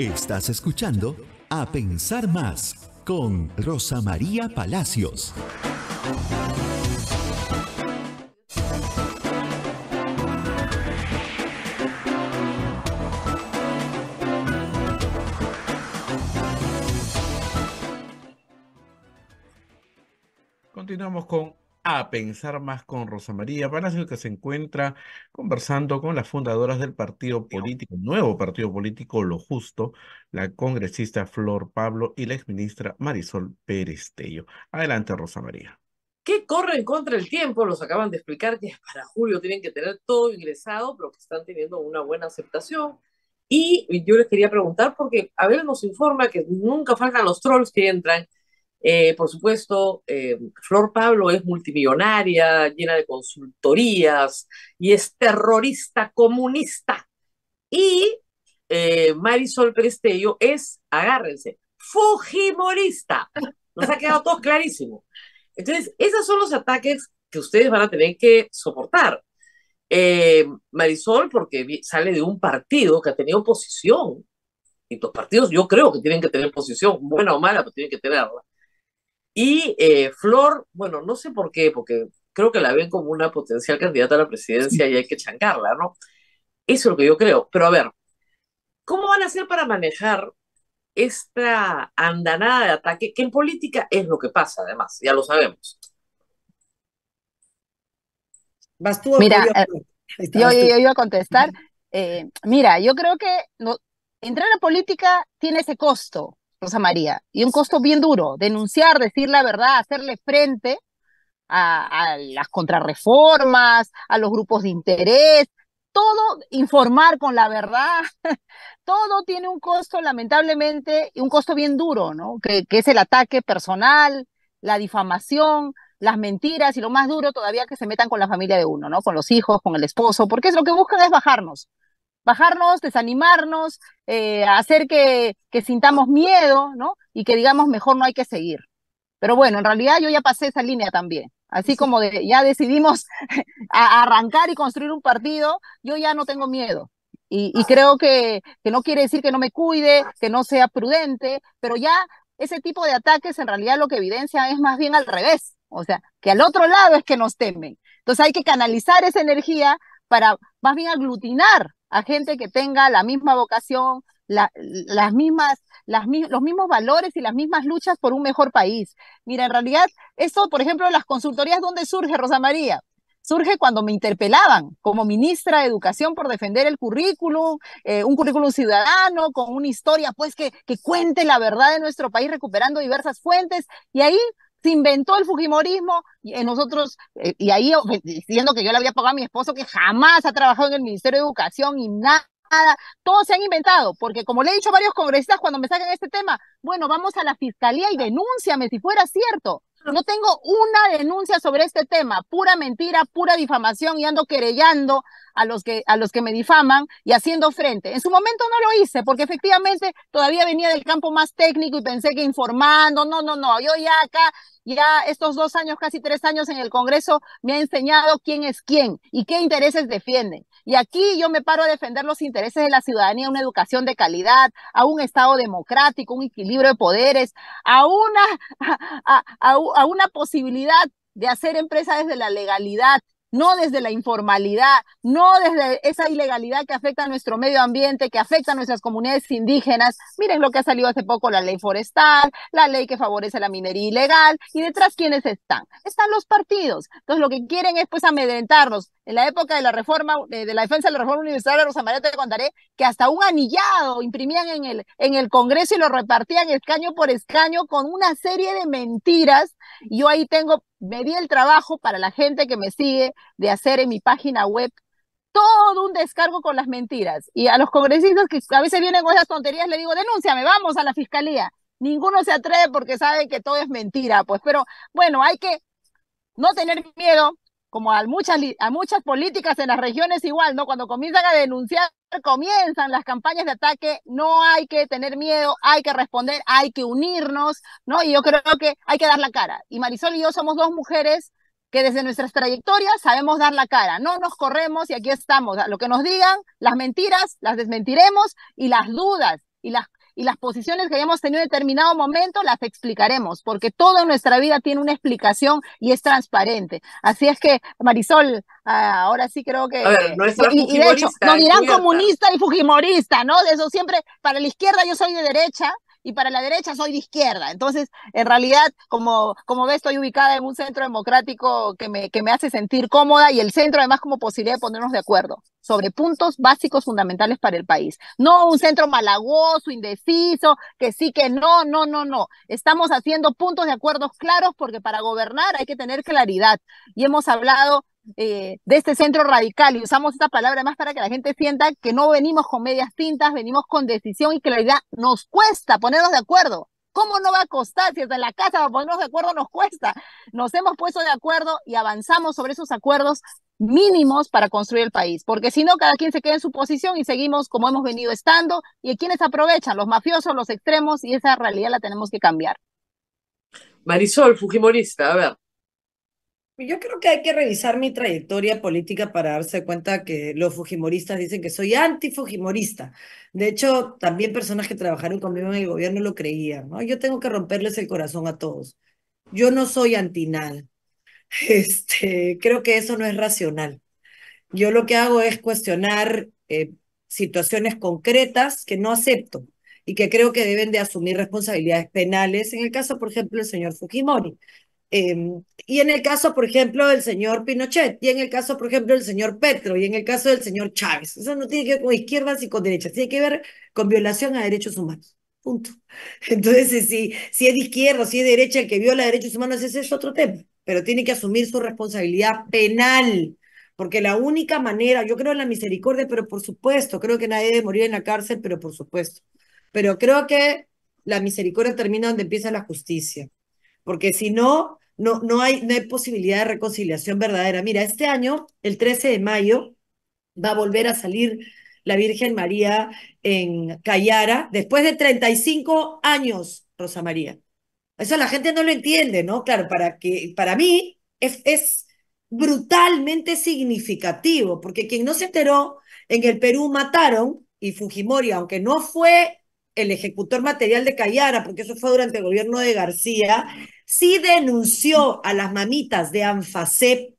[SPEAKER 2] Estás escuchando A Pensar Más con Rosa María Palacios.
[SPEAKER 5] Continuamos con A Pensar Más con Rosa María Palacio, que se encuentra conversando con las fundadoras del partido político, nuevo partido político Lo Justo, la congresista Flor Pablo y la exministra Marisol Pérez Tello. Adelante, Rosa María.
[SPEAKER 1] ¿Qué corren contra el tiempo? Los acaban de explicar que para julio tienen que tener todo ingresado, pero que están teniendo una buena aceptación. Y yo les quería preguntar, porque a nos informa que nunca faltan los trolls que entran eh, por supuesto, eh, Flor Pablo es multimillonaria, llena de consultorías y es terrorista comunista. Y eh, Marisol Prestello es, agárrense, fujimorista. Nos ha quedado todo clarísimo. Entonces, esos son los ataques que ustedes van a tener que soportar. Marisol, porque sale de un partido que ha tenido posición. Y los partidos yo creo que tienen que tener posición, buena o mala, pero tienen que tenerla. Y eh, Flor, bueno, no sé por qué, porque creo que la ven como una potencial candidata a la presidencia y hay que chancarla, ¿no? Eso es lo que yo creo. Pero a ver, ¿cómo van a hacer para manejar esta andanada de ataque? Que en política es lo que pasa, además, ya lo sabemos.
[SPEAKER 8] mira, eh, yo, iba a contestar. Eh, mira, yo creo que no, entrar a política tiene ese costo. Rosa María, y un costo bien duro, denunciar, decir la verdad, hacerle frente a, a las contrarreformas, a los grupos de interés, todo informar con la verdad, todo tiene un costo, lamentablemente, y un costo bien duro, ¿no? Que, que, es el ataque personal, la difamación, las mentiras y lo más duro todavía que se metan con la familia de uno, ¿no? Con los hijos, con el esposo, porque es lo que buscan es bajarnos, bajarnos, desanimarnos, eh, hacer que, que sintamos miedo, ¿no? Y que digamos, mejor no hay que seguir. Pero bueno, en realidad yo ya pasé esa línea también. Así como de, ya decidimos arrancar y construir un partido, yo ya no tengo miedo. Y, y creo que, que, no quiere decir que no me cuide, que no sea prudente, pero ya ese tipo de ataques en realidad lo que evidencia es más bien al revés. O sea, que al otro lado es que nos temen. Entonces hay que canalizar esa energía para más bien aglutinar a gente que tenga la misma vocación, la, las mismas, los mismos valores y las mismas luchas por un mejor país. Mira, en realidad, eso, por ejemplo, las consultorías, ¿dónde surge, Rosa María? Surge cuando me interpelaban como ministra de Educación por defender el currículum, eh, un currículum ciudadano con una historia, pues, que, que cuente la verdad de nuestro país recuperando diversas fuentes. Y ahí se inventó el Fujimorismo, y eh, nosotros, eh, y ahí diciendo que yo le había pagado a mi esposo que jamás ha trabajado en el Ministerio de Educación y nada, todos se han inventado, porque como le he dicho a varios congresistas cuando me sacan este tema, bueno, vamos a la fiscalía y denúnciame si fuera cierto. No tengo una denuncia sobre este tema, pura mentira, pura difamación y ando querellando a los que a los que me difaman y haciendo frente. En su momento no lo hice porque efectivamente todavía venía del campo más técnico y pensé que informando, no, no, no, yo ya acá ya estos dos años, casi tres años en el Congreso, me ha enseñado quién es quién y qué intereses defienden. Y aquí yo me paro a defender los intereses de la ciudadanía, una educación de calidad, a un Estado democrático, un equilibrio de poderes, a una, a, una posibilidad de hacer empresa desde la legalidad no desde la informalidad, no desde esa ilegalidad que afecta a nuestro medio ambiente, que afecta a nuestras comunidades indígenas. Miren lo que ha salido hace poco, la ley forestal, la ley que favorece la minería ilegal, y detrás, ¿quiénes están? Están los partidos. Entonces, lo que quieren es, pues, amedrentarnos. En la época de la reforma, de la defensa de la reforma universitaria, Rosa María, te contaré que hasta un anillado imprimían en el, en el Congreso y lo repartían escaño por escaño con una serie de mentiras. Yo ahí tengo me di el trabajo para la gente que me sigue de hacer en mi página web todo un descargo con las mentiras. Y a los congresistas que a veces vienen con esas tonterías, le digo, denúnciame, vamos a la fiscalía. Ninguno se atreve porque sabe que todo es mentira, pues, pero bueno, hay que no tener miedo, como a muchas, a muchas políticas en las regiones igual, ¿no? Cuando comienzan a denunciar, comienzan las campañas de ataque, no hay que tener miedo, hay que responder, hay que unirnos, ¿no? Y yo creo que hay que dar la cara. Y Marisol y yo somos dos mujeres que desde nuestras trayectorias sabemos dar la cara, no nos corremos y aquí estamos. Lo que nos digan, las mentiras, las desmentiremos y las dudas y las y las posiciones que hayamos tenido en determinado momento las explicaremos, porque toda nuestra vida tiene una explicación y es transparente. Así es que, Marisol, ah, ahora sí creo que... y, de hecho, nos dirán comunista y fujimorista, ¿no? De eso siempre, para la izquierda yo soy de derecha, y para la derecha soy de izquierda. Entonces, en realidad, como, como ves, estoy ubicada en un centro democrático que me, que me hace sentir cómoda y el centro además como posibilidad de ponernos de acuerdo sobre puntos básicos fundamentales para el país. No un centro malagoso, indeciso, que sí, que no, no, no, no. Estamos haciendo puntos de acuerdos claros porque para gobernar hay que tener claridad. Y hemos hablado eh, de este centro radical y usamos esta palabra más para que la gente sienta que no venimos con medias tintas, venimos con decisión y claridad. Nos cuesta ponernos de acuerdo. ¿Cómo no va a costar? Si hasta en la casa para ponernos de acuerdo nos cuesta. Nos hemos puesto de acuerdo y avanzamos sobre esos acuerdos mínimos para construir el país, porque si no, cada quien se queda en su posición y seguimos como hemos venido estando, y quienes aprovechan, los mafiosos, los extremos, y esa realidad la tenemos que cambiar.
[SPEAKER 1] Marisol, Fujimorista, a ver.
[SPEAKER 7] Yo creo que hay que revisar mi trayectoria política para darse cuenta que los fujimoristas dicen que soy anti-fujimorista. De hecho, también personas que trabajaron conmigo en el gobierno lo creían, ¿no? Yo tengo que romperles el corazón a todos. Yo no soy anti nada. Este, creo que eso no es racional. Yo lo que hago es cuestionar eh, situaciones concretas que no acepto y que creo que deben de asumir responsabilidades penales, en el caso, por ejemplo, del señor Fujimori. Em, y en el caso, por ejemplo, del señor Pinochet, y en el caso, por ejemplo, del señor Petro, y en el caso del señor Chávez. Eso no tiene que ver con izquierdas y con derechas, tiene que ver con violación a derechos humanos. Punto. Entonces, si, si es de izquierda si es de derecha el que viola derechos humanos, ese es otro tema. pero tiene que asumir su responsabilidad penal, porque la única manera, yo creo en la misericordia, pero por supuesto, creo que nadie debe morir en la cárcel, pero por supuesto, pero creo que la misericordia termina donde empieza la justicia, porque si no, no, no, hay, no hay posibilidad de reconciliación verdadera. Mira, este año, el 13 de mayo, va a volver a salir la Virgen María en Cayara, después de 35 años, Rosa María. Eso la gente no lo entiende, ¿no? Claro, para, que, para mí es, es brutalmente significativo, porque quien no se enteró, en el Perú mataron, y Fujimori, aunque no fue el ejecutor material de Cayara, porque eso fue durante el gobierno de García, sí denunció a las mamitas de Anfacep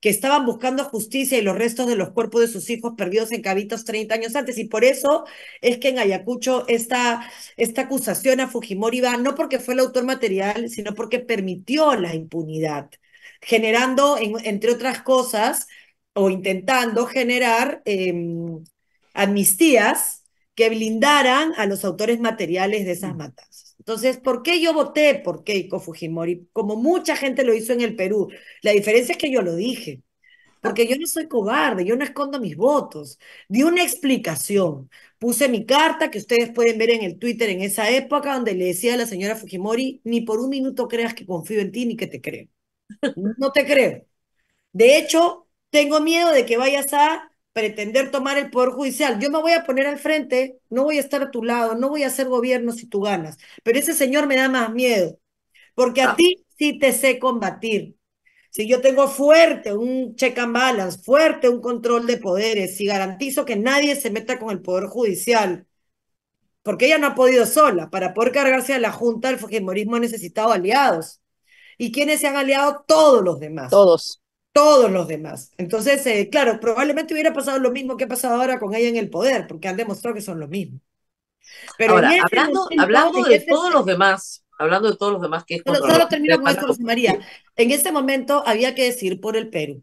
[SPEAKER 7] que estaban buscando justicia y los restos de los cuerpos de sus hijos perdidos en Cabitos 30 años antes. Y por eso es que en Ayacucho esta, esta acusación a Fujimori va no porque fue el autor material, sino porque permitió la impunidad, generando, entre otras cosas, o intentando generar em, amnistías que blindaran a los autores materiales de esas matanzas. Entonces, ¿por qué yo voté por Keiko Fujimori? Como mucha gente lo hizo en el Perú. La diferencia es que yo lo dije. Porque yo no soy cobarde, yo no escondo mis votos. Di una explicación. Puse mi carta que ustedes pueden ver en el Twitter en esa época donde le decía a la señora Fujimori, ni por un minuto creas que confío en ti ni que te creo. No te creo. De hecho, tengo miedo de que vayas a pretender tomar el poder judicial. Yo me voy a poner al frente, no voy a estar a tu lado, no voy a hacer gobierno si tú ganas, pero ese señor me da más miedo, porque a ah. ti sí te sé combatir. Si yo tengo fuerte un check and balance, fuerte un control de poderes, si garantizo que nadie se meta con el poder judicial, porque ella no ha podido sola, para poder cargarse a la Junta, el Fujimorismo ha necesitado aliados. ¿Y quiénes se han aliado? Todos los demás.
[SPEAKER 8] Todos
[SPEAKER 7] todos los demás. Entonces, eh, claro, probablemente hubiera pasado lo mismo que ha pasado ahora con ella en el poder, porque han demostrado que son lo mismo.
[SPEAKER 1] Pero ahora, hablando, hablando de todos los demás, hablando de todos los demás que es
[SPEAKER 7] Solo, solo termino con esto, María. En este momento había que decir por el Perú.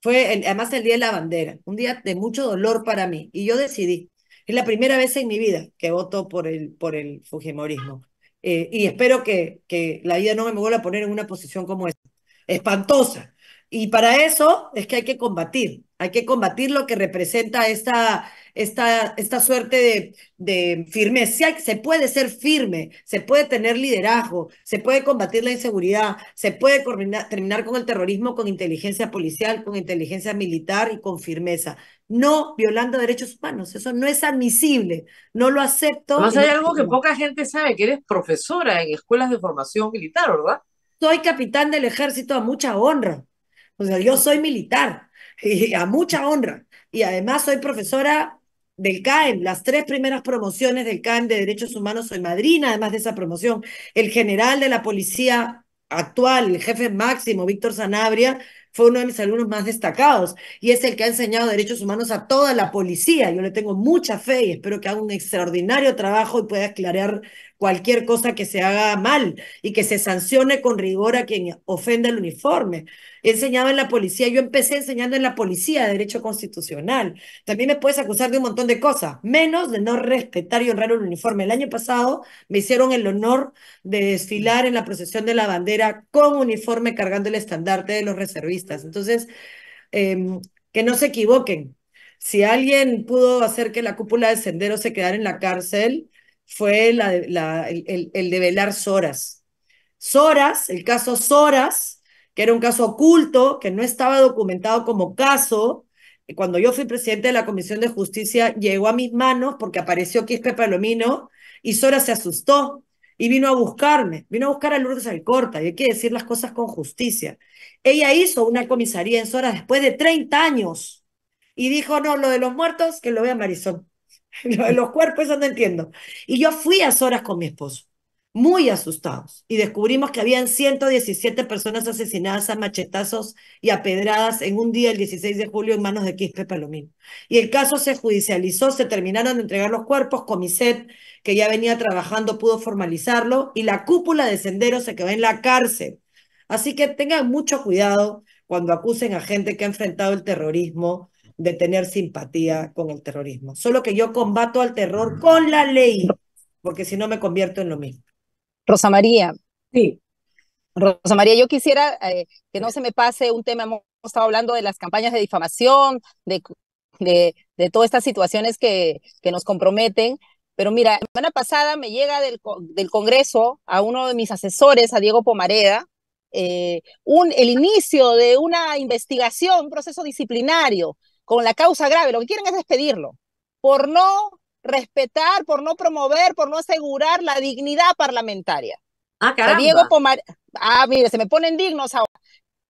[SPEAKER 7] Fue además el Día de la Bandera, un día de mucho dolor para mí. Y yo decidí, es la primera vez en mi vida que voto por el, por el Fujimorismo. Eh, y espero que, que la vida no me vuelva a poner en una posición como esta. Espantosa y para eso es que hay que combatir, hay que combatir lo que representa esta, esta, esta suerte de, de firmeza. Se puede ser firme, se puede tener liderazgo, se puede combatir la inseguridad, se puede terminar con el terrorismo con inteligencia policial, con inteligencia militar y con firmeza. No violando derechos humanos, eso no es admisible, no lo acepto.
[SPEAKER 1] Además hay algo que poca gente sabe, que eres profesora en escuelas de formación militar, ¿verdad?
[SPEAKER 7] Soy capitán del ejército a mucha honra. O sea, yo soy militar, y a mucha honra, y además soy profesora del CAEM, las tres primeras promociones del CAEM de Derechos Humanos, soy madrina además de esa promoción. El general de la policía actual, el jefe máximo, Víctor Sanabria, fue uno de mis alumnos más destacados y es el que ha enseñado derechos humanos a toda la policía. Yo le tengo mucha fe y espero que haga un extraordinario trabajo y pueda aclarar cualquier cosa que se haga mal y que se sancione con rigor a quien ofenda el uniforme. He enseñado en la policía, yo empecé enseñando en la policía de derecho constitucional. También me puedes acusar de un montón de cosas, menos de no respetar y honrar el uniforme. El año pasado me hicieron el honor de desfilar en la procesión de la bandera con uniforme cargando el estandarte de los reservistas. Entonces, em, que no se equivoquen. Si alguien pudo hacer que la cúpula de Sendero se quedara en la cárcel, fue el, de velar Soras. Soras, el caso Soras, que era un caso oculto, que no estaba documentado como caso, cuando yo fui presidente de la Comisión de Justicia, llegó a mis manos porque apareció Quispe Palomino y Soras se asustó y vino a buscarme, vino a buscar a Lourdes Alcorta, y hay que decir las cosas con justicia. Ella hizo una comisaría en Soras después de 30 años y dijo, no, lo de los muertos, que lo vea Marisol. Los cuerpos, eso no entiendo. Y yo fui a Soras con mi esposo, muy asustados, y descubrimos que habían 117 personas asesinadas a machetazos y a pedradas en un día, el 16 de julio, en manos de Quispe Palomino. Y el caso se judicializó, se terminaron de entregar los cuerpos, Comiset, que ya venía trabajando, pudo formalizarlo, y la cúpula de Sendero se quedó en la cárcel. Así que tengan mucho cuidado cuando acusen a gente que ha enfrentado el terrorismo de tener simpatía con el terrorismo. Solo que yo combato al terror con la ley, porque si no me convierto en lo mismo.
[SPEAKER 8] Rosa María.
[SPEAKER 1] Sí.
[SPEAKER 8] Rosa María, yo quisiera eh, que no se me pase un tema, hemos estado hablando de las campañas de difamación, de, de, de todas estas situaciones que, que nos comprometen, pero mira, la semana pasada me llega del, del Congreso a uno de mis asesores, a Diego Pomareda, eh, un, el inicio de una investigación, un proceso disciplinario con la causa grave. Lo que quieren es despedirlo por no respetar, por no promover, por no asegurar la dignidad parlamentaria.
[SPEAKER 1] Ah, caramba.
[SPEAKER 8] Diego Pomar, ah, mire, se me ponen dignos ahora.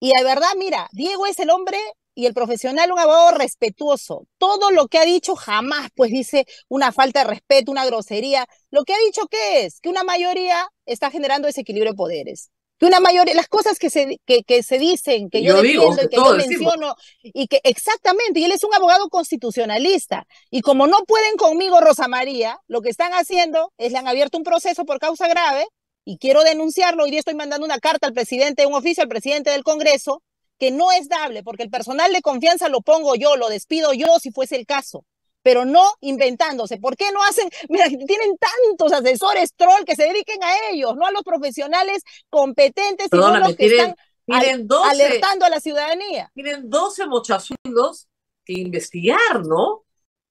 [SPEAKER 8] Y de verdad, mira, Diego es el hombre y el profesional, un abogado respetuoso. Todo lo que ha dicho jamás, pues dice una falta de respeto, una grosería. Lo que ha dicho, ¿qué es? Que una mayoría está generando desequilibrio de poderes que una mayoría, las cosas que se, que, que se dicen, que yo, yo defiendo digo, que, que yo menciono, y que exactamente, y él es un abogado constitucionalista, y como no pueden conmigo, Rosa María, lo que están haciendo es le han abierto un proceso por causa grave, y quiero denunciarlo, hoy día estoy mandando una carta al presidente, un oficio al presidente del Congreso, que no es dable, porque el personal de confianza lo pongo yo, lo despido yo si fuese el caso pero no inventándose. ¿Por qué no hacen? Mira, tienen tantos asesores troll que se dediquen a ellos, no a los profesionales competentes, sino a los que
[SPEAKER 1] tienen,
[SPEAKER 8] están
[SPEAKER 1] tienen 12,
[SPEAKER 8] alertando a la ciudadanía.
[SPEAKER 1] Tienen 12 mochazuelos que investigar, ¿no?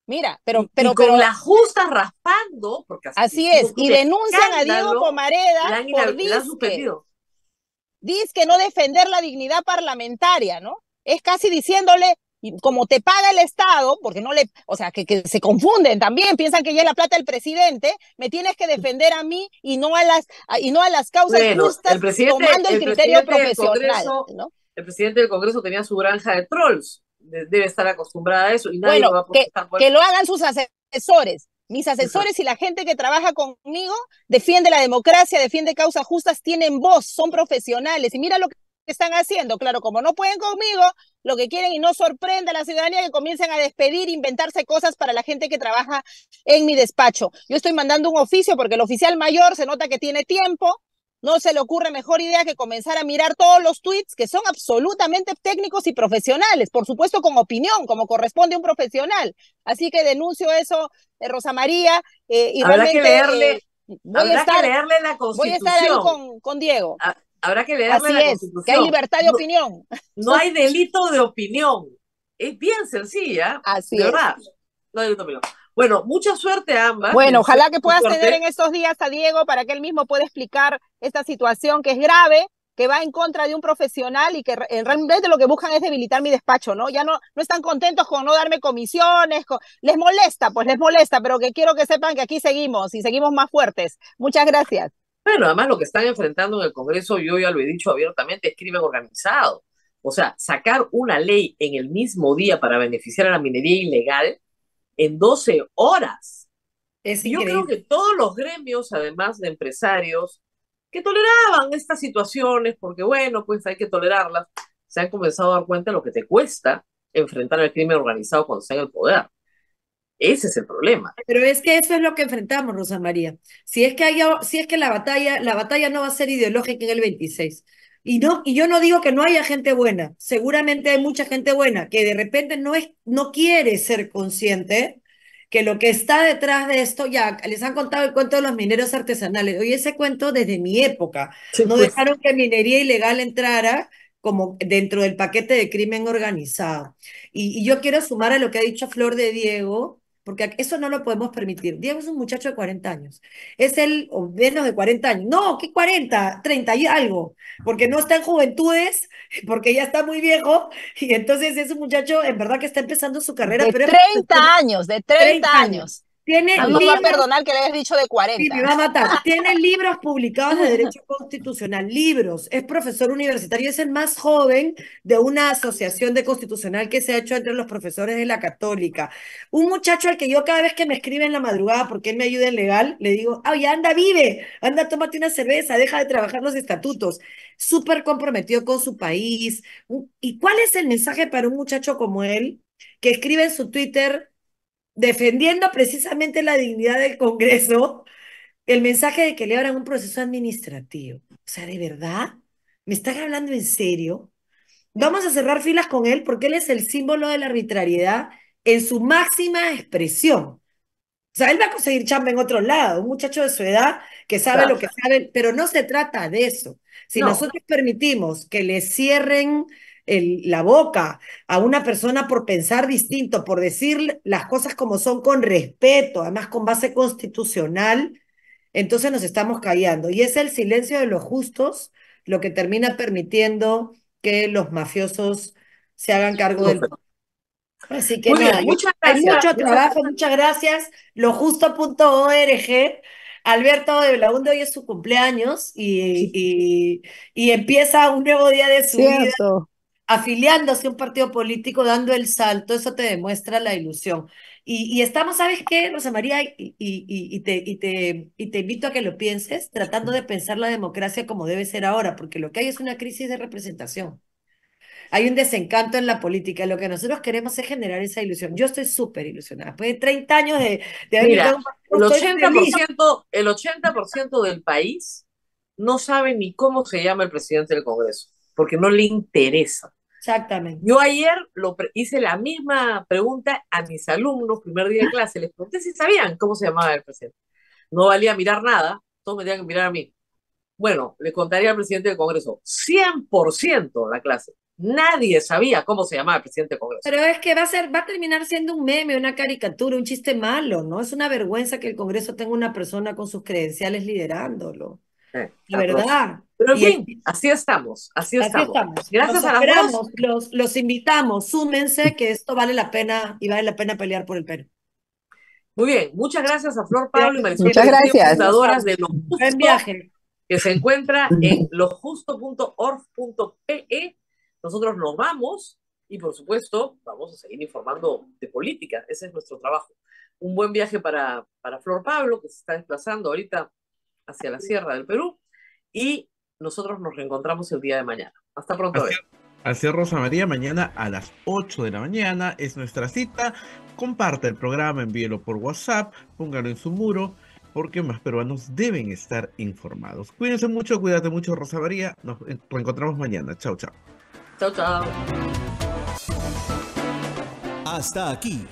[SPEAKER 8] Mira, pero, pero,
[SPEAKER 1] y con
[SPEAKER 8] pero,
[SPEAKER 1] la justa raspando, porque así,
[SPEAKER 8] así es, y denuncian a Diego Pomareda por disque, disque no defender la dignidad parlamentaria, ¿no? Es casi diciéndole, como te paga el Estado, porque no le, o sea, que, que, se confunden también, piensan que ya es la plata del presidente, me tienes que defender a mí y no a las, y no a las causas
[SPEAKER 1] bueno,
[SPEAKER 8] justas,
[SPEAKER 1] el presidente,
[SPEAKER 8] tomando el,
[SPEAKER 1] el
[SPEAKER 8] criterio profesional.
[SPEAKER 1] Congreso,
[SPEAKER 8] ¿no?
[SPEAKER 1] El presidente del Congreso tenía su granja de trolls, debe estar acostumbrada a eso y nadie
[SPEAKER 8] bueno,
[SPEAKER 1] lo va a por
[SPEAKER 8] que lo hagan sus asesores. Mis asesores y la gente que trabaja conmigo defiende la democracia, defiende causas justas, tienen voz, son profesionales. Y mira lo que están haciendo. Claro, como no pueden conmigo, lo que quieren y no sorprende a la ciudadanía que comiencen a despedir, inventarse cosas para la gente que trabaja en mi despacho. Yo estoy mandando un oficio porque el oficial mayor se nota que tiene tiempo, no se le ocurre mejor idea que comenzar a mirar todos los tweets que son absolutamente técnicos y profesionales, por supuesto con opinión, como corresponde a un profesional. Así que denuncio eso, eh, Rosa María, eh, y
[SPEAKER 1] habrá
[SPEAKER 8] realmente
[SPEAKER 1] que leerle,
[SPEAKER 8] eh, voy,
[SPEAKER 1] habrá
[SPEAKER 8] a estar,
[SPEAKER 1] que leerle la
[SPEAKER 8] voy a
[SPEAKER 1] constitución.
[SPEAKER 8] estar ahí con, con Diego.
[SPEAKER 1] Ah, Habrá que leerle
[SPEAKER 8] Así
[SPEAKER 1] la
[SPEAKER 8] es,
[SPEAKER 1] constitución.
[SPEAKER 8] que hay libertad de
[SPEAKER 1] no,
[SPEAKER 8] opinión.
[SPEAKER 1] No hay delito de opinión. Es bien sencilla.
[SPEAKER 8] Así
[SPEAKER 1] de
[SPEAKER 8] es.
[SPEAKER 1] verdad. No hay delito de opinión. Bueno, mucha suerte a ambas.
[SPEAKER 8] Bueno, ojalá que puedas
[SPEAKER 1] suerte.
[SPEAKER 8] tener en estos días a Diego para que él mismo pueda explicar esta situación que es grave, que va en contra de un profesional y que realmente lo que buscan es debilitar mi despacho, ¿no? Ya no, no están contentos con no darme comisiones, con... les molesta, pues les molesta, pero que quiero que sepan que aquí seguimos y seguimos más fuertes. Muchas gracias.
[SPEAKER 1] Bueno, además lo que están enfrentando en el Congreso, yo ya lo he dicho abiertamente, es crimen organizado. O sea, sacar una ley en el mismo día para beneficiar a la minería ilegal en 12 horas.
[SPEAKER 7] Es
[SPEAKER 1] y yo creo que todos los gremios, además de empresarios, que toleraban estas situaciones, porque bueno, pues hay que tolerarlas, se han comenzado a dar cuenta de lo que te cuesta enfrentar el crimen organizado cuando está en el poder. Ese es el problema.
[SPEAKER 7] Pero es que eso es lo que enfrentamos, Rosa María. Si es que hay, si es que la batalla, la batalla no va a ser ideológica en el 26. Y no, y yo no digo que no haya gente buena. Seguramente hay mucha gente buena que de repente no es, no quiere ser consciente que lo que está detrás de esto, ya les han contado el cuento de los mineros artesanales. Oye, ese cuento desde mi época.
[SPEAKER 1] Sí,
[SPEAKER 7] no
[SPEAKER 1] pues.
[SPEAKER 7] dejaron que minería ilegal entrara como dentro del paquete de crimen organizado. Y, y yo quiero sumar a lo que ha dicho Flor de Diego, porque eso no lo podemos permitir. Diego es un muchacho de 40 años. Es el, o menos de 40 años. No, ¿qué 40? 30 y algo. Porque no está en juventudes, porque ya está muy viejo. Y entonces es un muchacho, en verdad, que está empezando su carrera.
[SPEAKER 8] De
[SPEAKER 7] pero
[SPEAKER 8] 30 años, de 30,
[SPEAKER 7] 30
[SPEAKER 8] años.
[SPEAKER 7] Tiene
[SPEAKER 8] No nos va a
[SPEAKER 7] libros-
[SPEAKER 8] perdonar que le hayas dicho de 40.
[SPEAKER 7] Sí, me va a matar. Tiene libros publicados de Derecho Constitucional, libros. Es profesor universitario, es el más joven de una asociación de constitucional que se ha hecho entre los profesores de la Católica. Un muchacho al que yo cada vez que me escribe en la madrugada porque él me ayuda en legal, le digo, oye, anda, vive, anda, tómate una cerveza, deja de trabajar los estatutos. Súper comprometido con su país. ¿Y cuál es el mensaje para un muchacho como él que escribe en su Twitter? Defendiendo precisamente la dignidad del Congreso, el mensaje de que le abran un proceso administrativo. O sea, ¿de verdad? ¿Me están hablando en serio? Vamos a cerrar filas con él porque él es el símbolo de la arbitrariedad en su máxima expresión. sea, él va a conseguir chamba en otro lado, un muchacho de su edad que sabe lo que sabe, pero no se trata de eso. Si nosotros permitimos que le cierren la boca a una persona por pensar distinto, por decir las cosas como son con respeto, además con base constitucional, entonces nos estamos callando. Y es el silencio de los justos lo que termina permitiendo que los mafiosos se hagan cargo del... Así que nada, muchas gracias. mucho trabajo, muchas gracias. Lojusto.org. Alberto de Belaunde hoy es su cumpleaños y, y, empieza un nuevo día de su vida afiliándose a un partido político, dando el salto, eso te demuestra la ilusión. Y, estamos, ¿sabes qué, Rosa María? Y, y, te, y, te, y te invito a que lo pienses, tratando de pensar la democracia como debe ser ahora, porque lo que hay es una crisis de representación. Hay un desencanto en la política. Lo que nosotros queremos es generar esa ilusión. Yo estoy súper ilusionada. Después de 30 años de, de haber
[SPEAKER 1] Mira, el 80%, el 80 del país no sabe ni cómo se llama el presidente del Congreso, porque no le interesa.
[SPEAKER 7] Exactamente.
[SPEAKER 1] Yo ayer lo hice la misma pregunta a mis alumnos, primer día de clase, les pregunté si sabían cómo se llamaba el presidente. No valía mirar nada, todos me tenían que mirar a mí. Bueno, le contaría al presidente del Congreso, 100% la clase. Nadie sabía cómo se llamaba el presidente del Congreso.
[SPEAKER 7] Pero es que va a ser, va a terminar siendo un meme, una caricatura, un chiste malo, ¿no? Es una vergüenza que el Congreso tenga una persona con sus credenciales liderándolo. Eh, la verdad.
[SPEAKER 1] Pero en fin, así estamos, así, estamos. Gracias a
[SPEAKER 7] las dos. Los, los invitamos, súmense que esto vale la pena y vale la pena pelear por el Perú.
[SPEAKER 1] Muy bien, muchas gracias a Flor Pablo y
[SPEAKER 8] Marisol, muchas gracias.
[SPEAKER 1] fundadoras de Lo
[SPEAKER 7] Buen viaje.
[SPEAKER 1] que se encuentra en lojusto.org.pe. Nosotros nos vamos y por supuesto vamos a seguir informando de política, ese es nuestro trabajo. Un buen viaje para, para Flor Pablo, que se está desplazando ahorita hacia la sierra del Perú y nosotros nos reencontramos el día de mañana. Hasta pronto.
[SPEAKER 5] Así Rosa María, mañana a las 8 de la mañana es nuestra cita. Comparte el programa, envíelo por WhatsApp, póngalo en su muro, porque más peruanos deben estar informados. Cuídense mucho, cuídate mucho, Rosa María. Nos reencontramos mañana. Chao, chao.
[SPEAKER 1] Chao, chao.
[SPEAKER 2] Hasta aquí.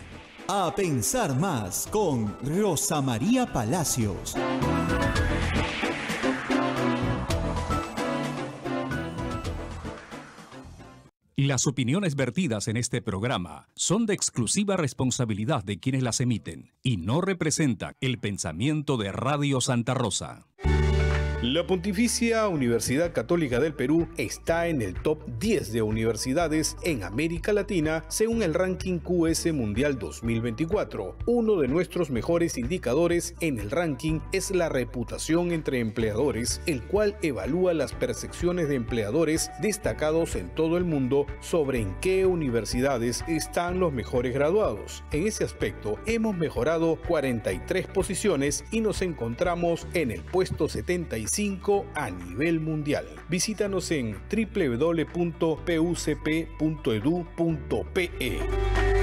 [SPEAKER 2] A pensar más con Rosa María Palacios.
[SPEAKER 4] Las opiniones vertidas en este programa son de exclusiva responsabilidad de quienes las emiten y no representan el pensamiento de Radio Santa Rosa.
[SPEAKER 3] La Pontificia Universidad Católica del Perú está en el top 10 de universidades en América Latina según el ranking QS Mundial 2024. Uno de nuestros mejores indicadores en el ranking es la reputación entre empleadores, el cual evalúa las percepciones de empleadores destacados en todo el mundo sobre en qué universidades están los mejores graduados. En ese aspecto hemos mejorado 43 posiciones y nos encontramos en el puesto 75 a nivel mundial. Visítanos en www.pucp.edu.pe.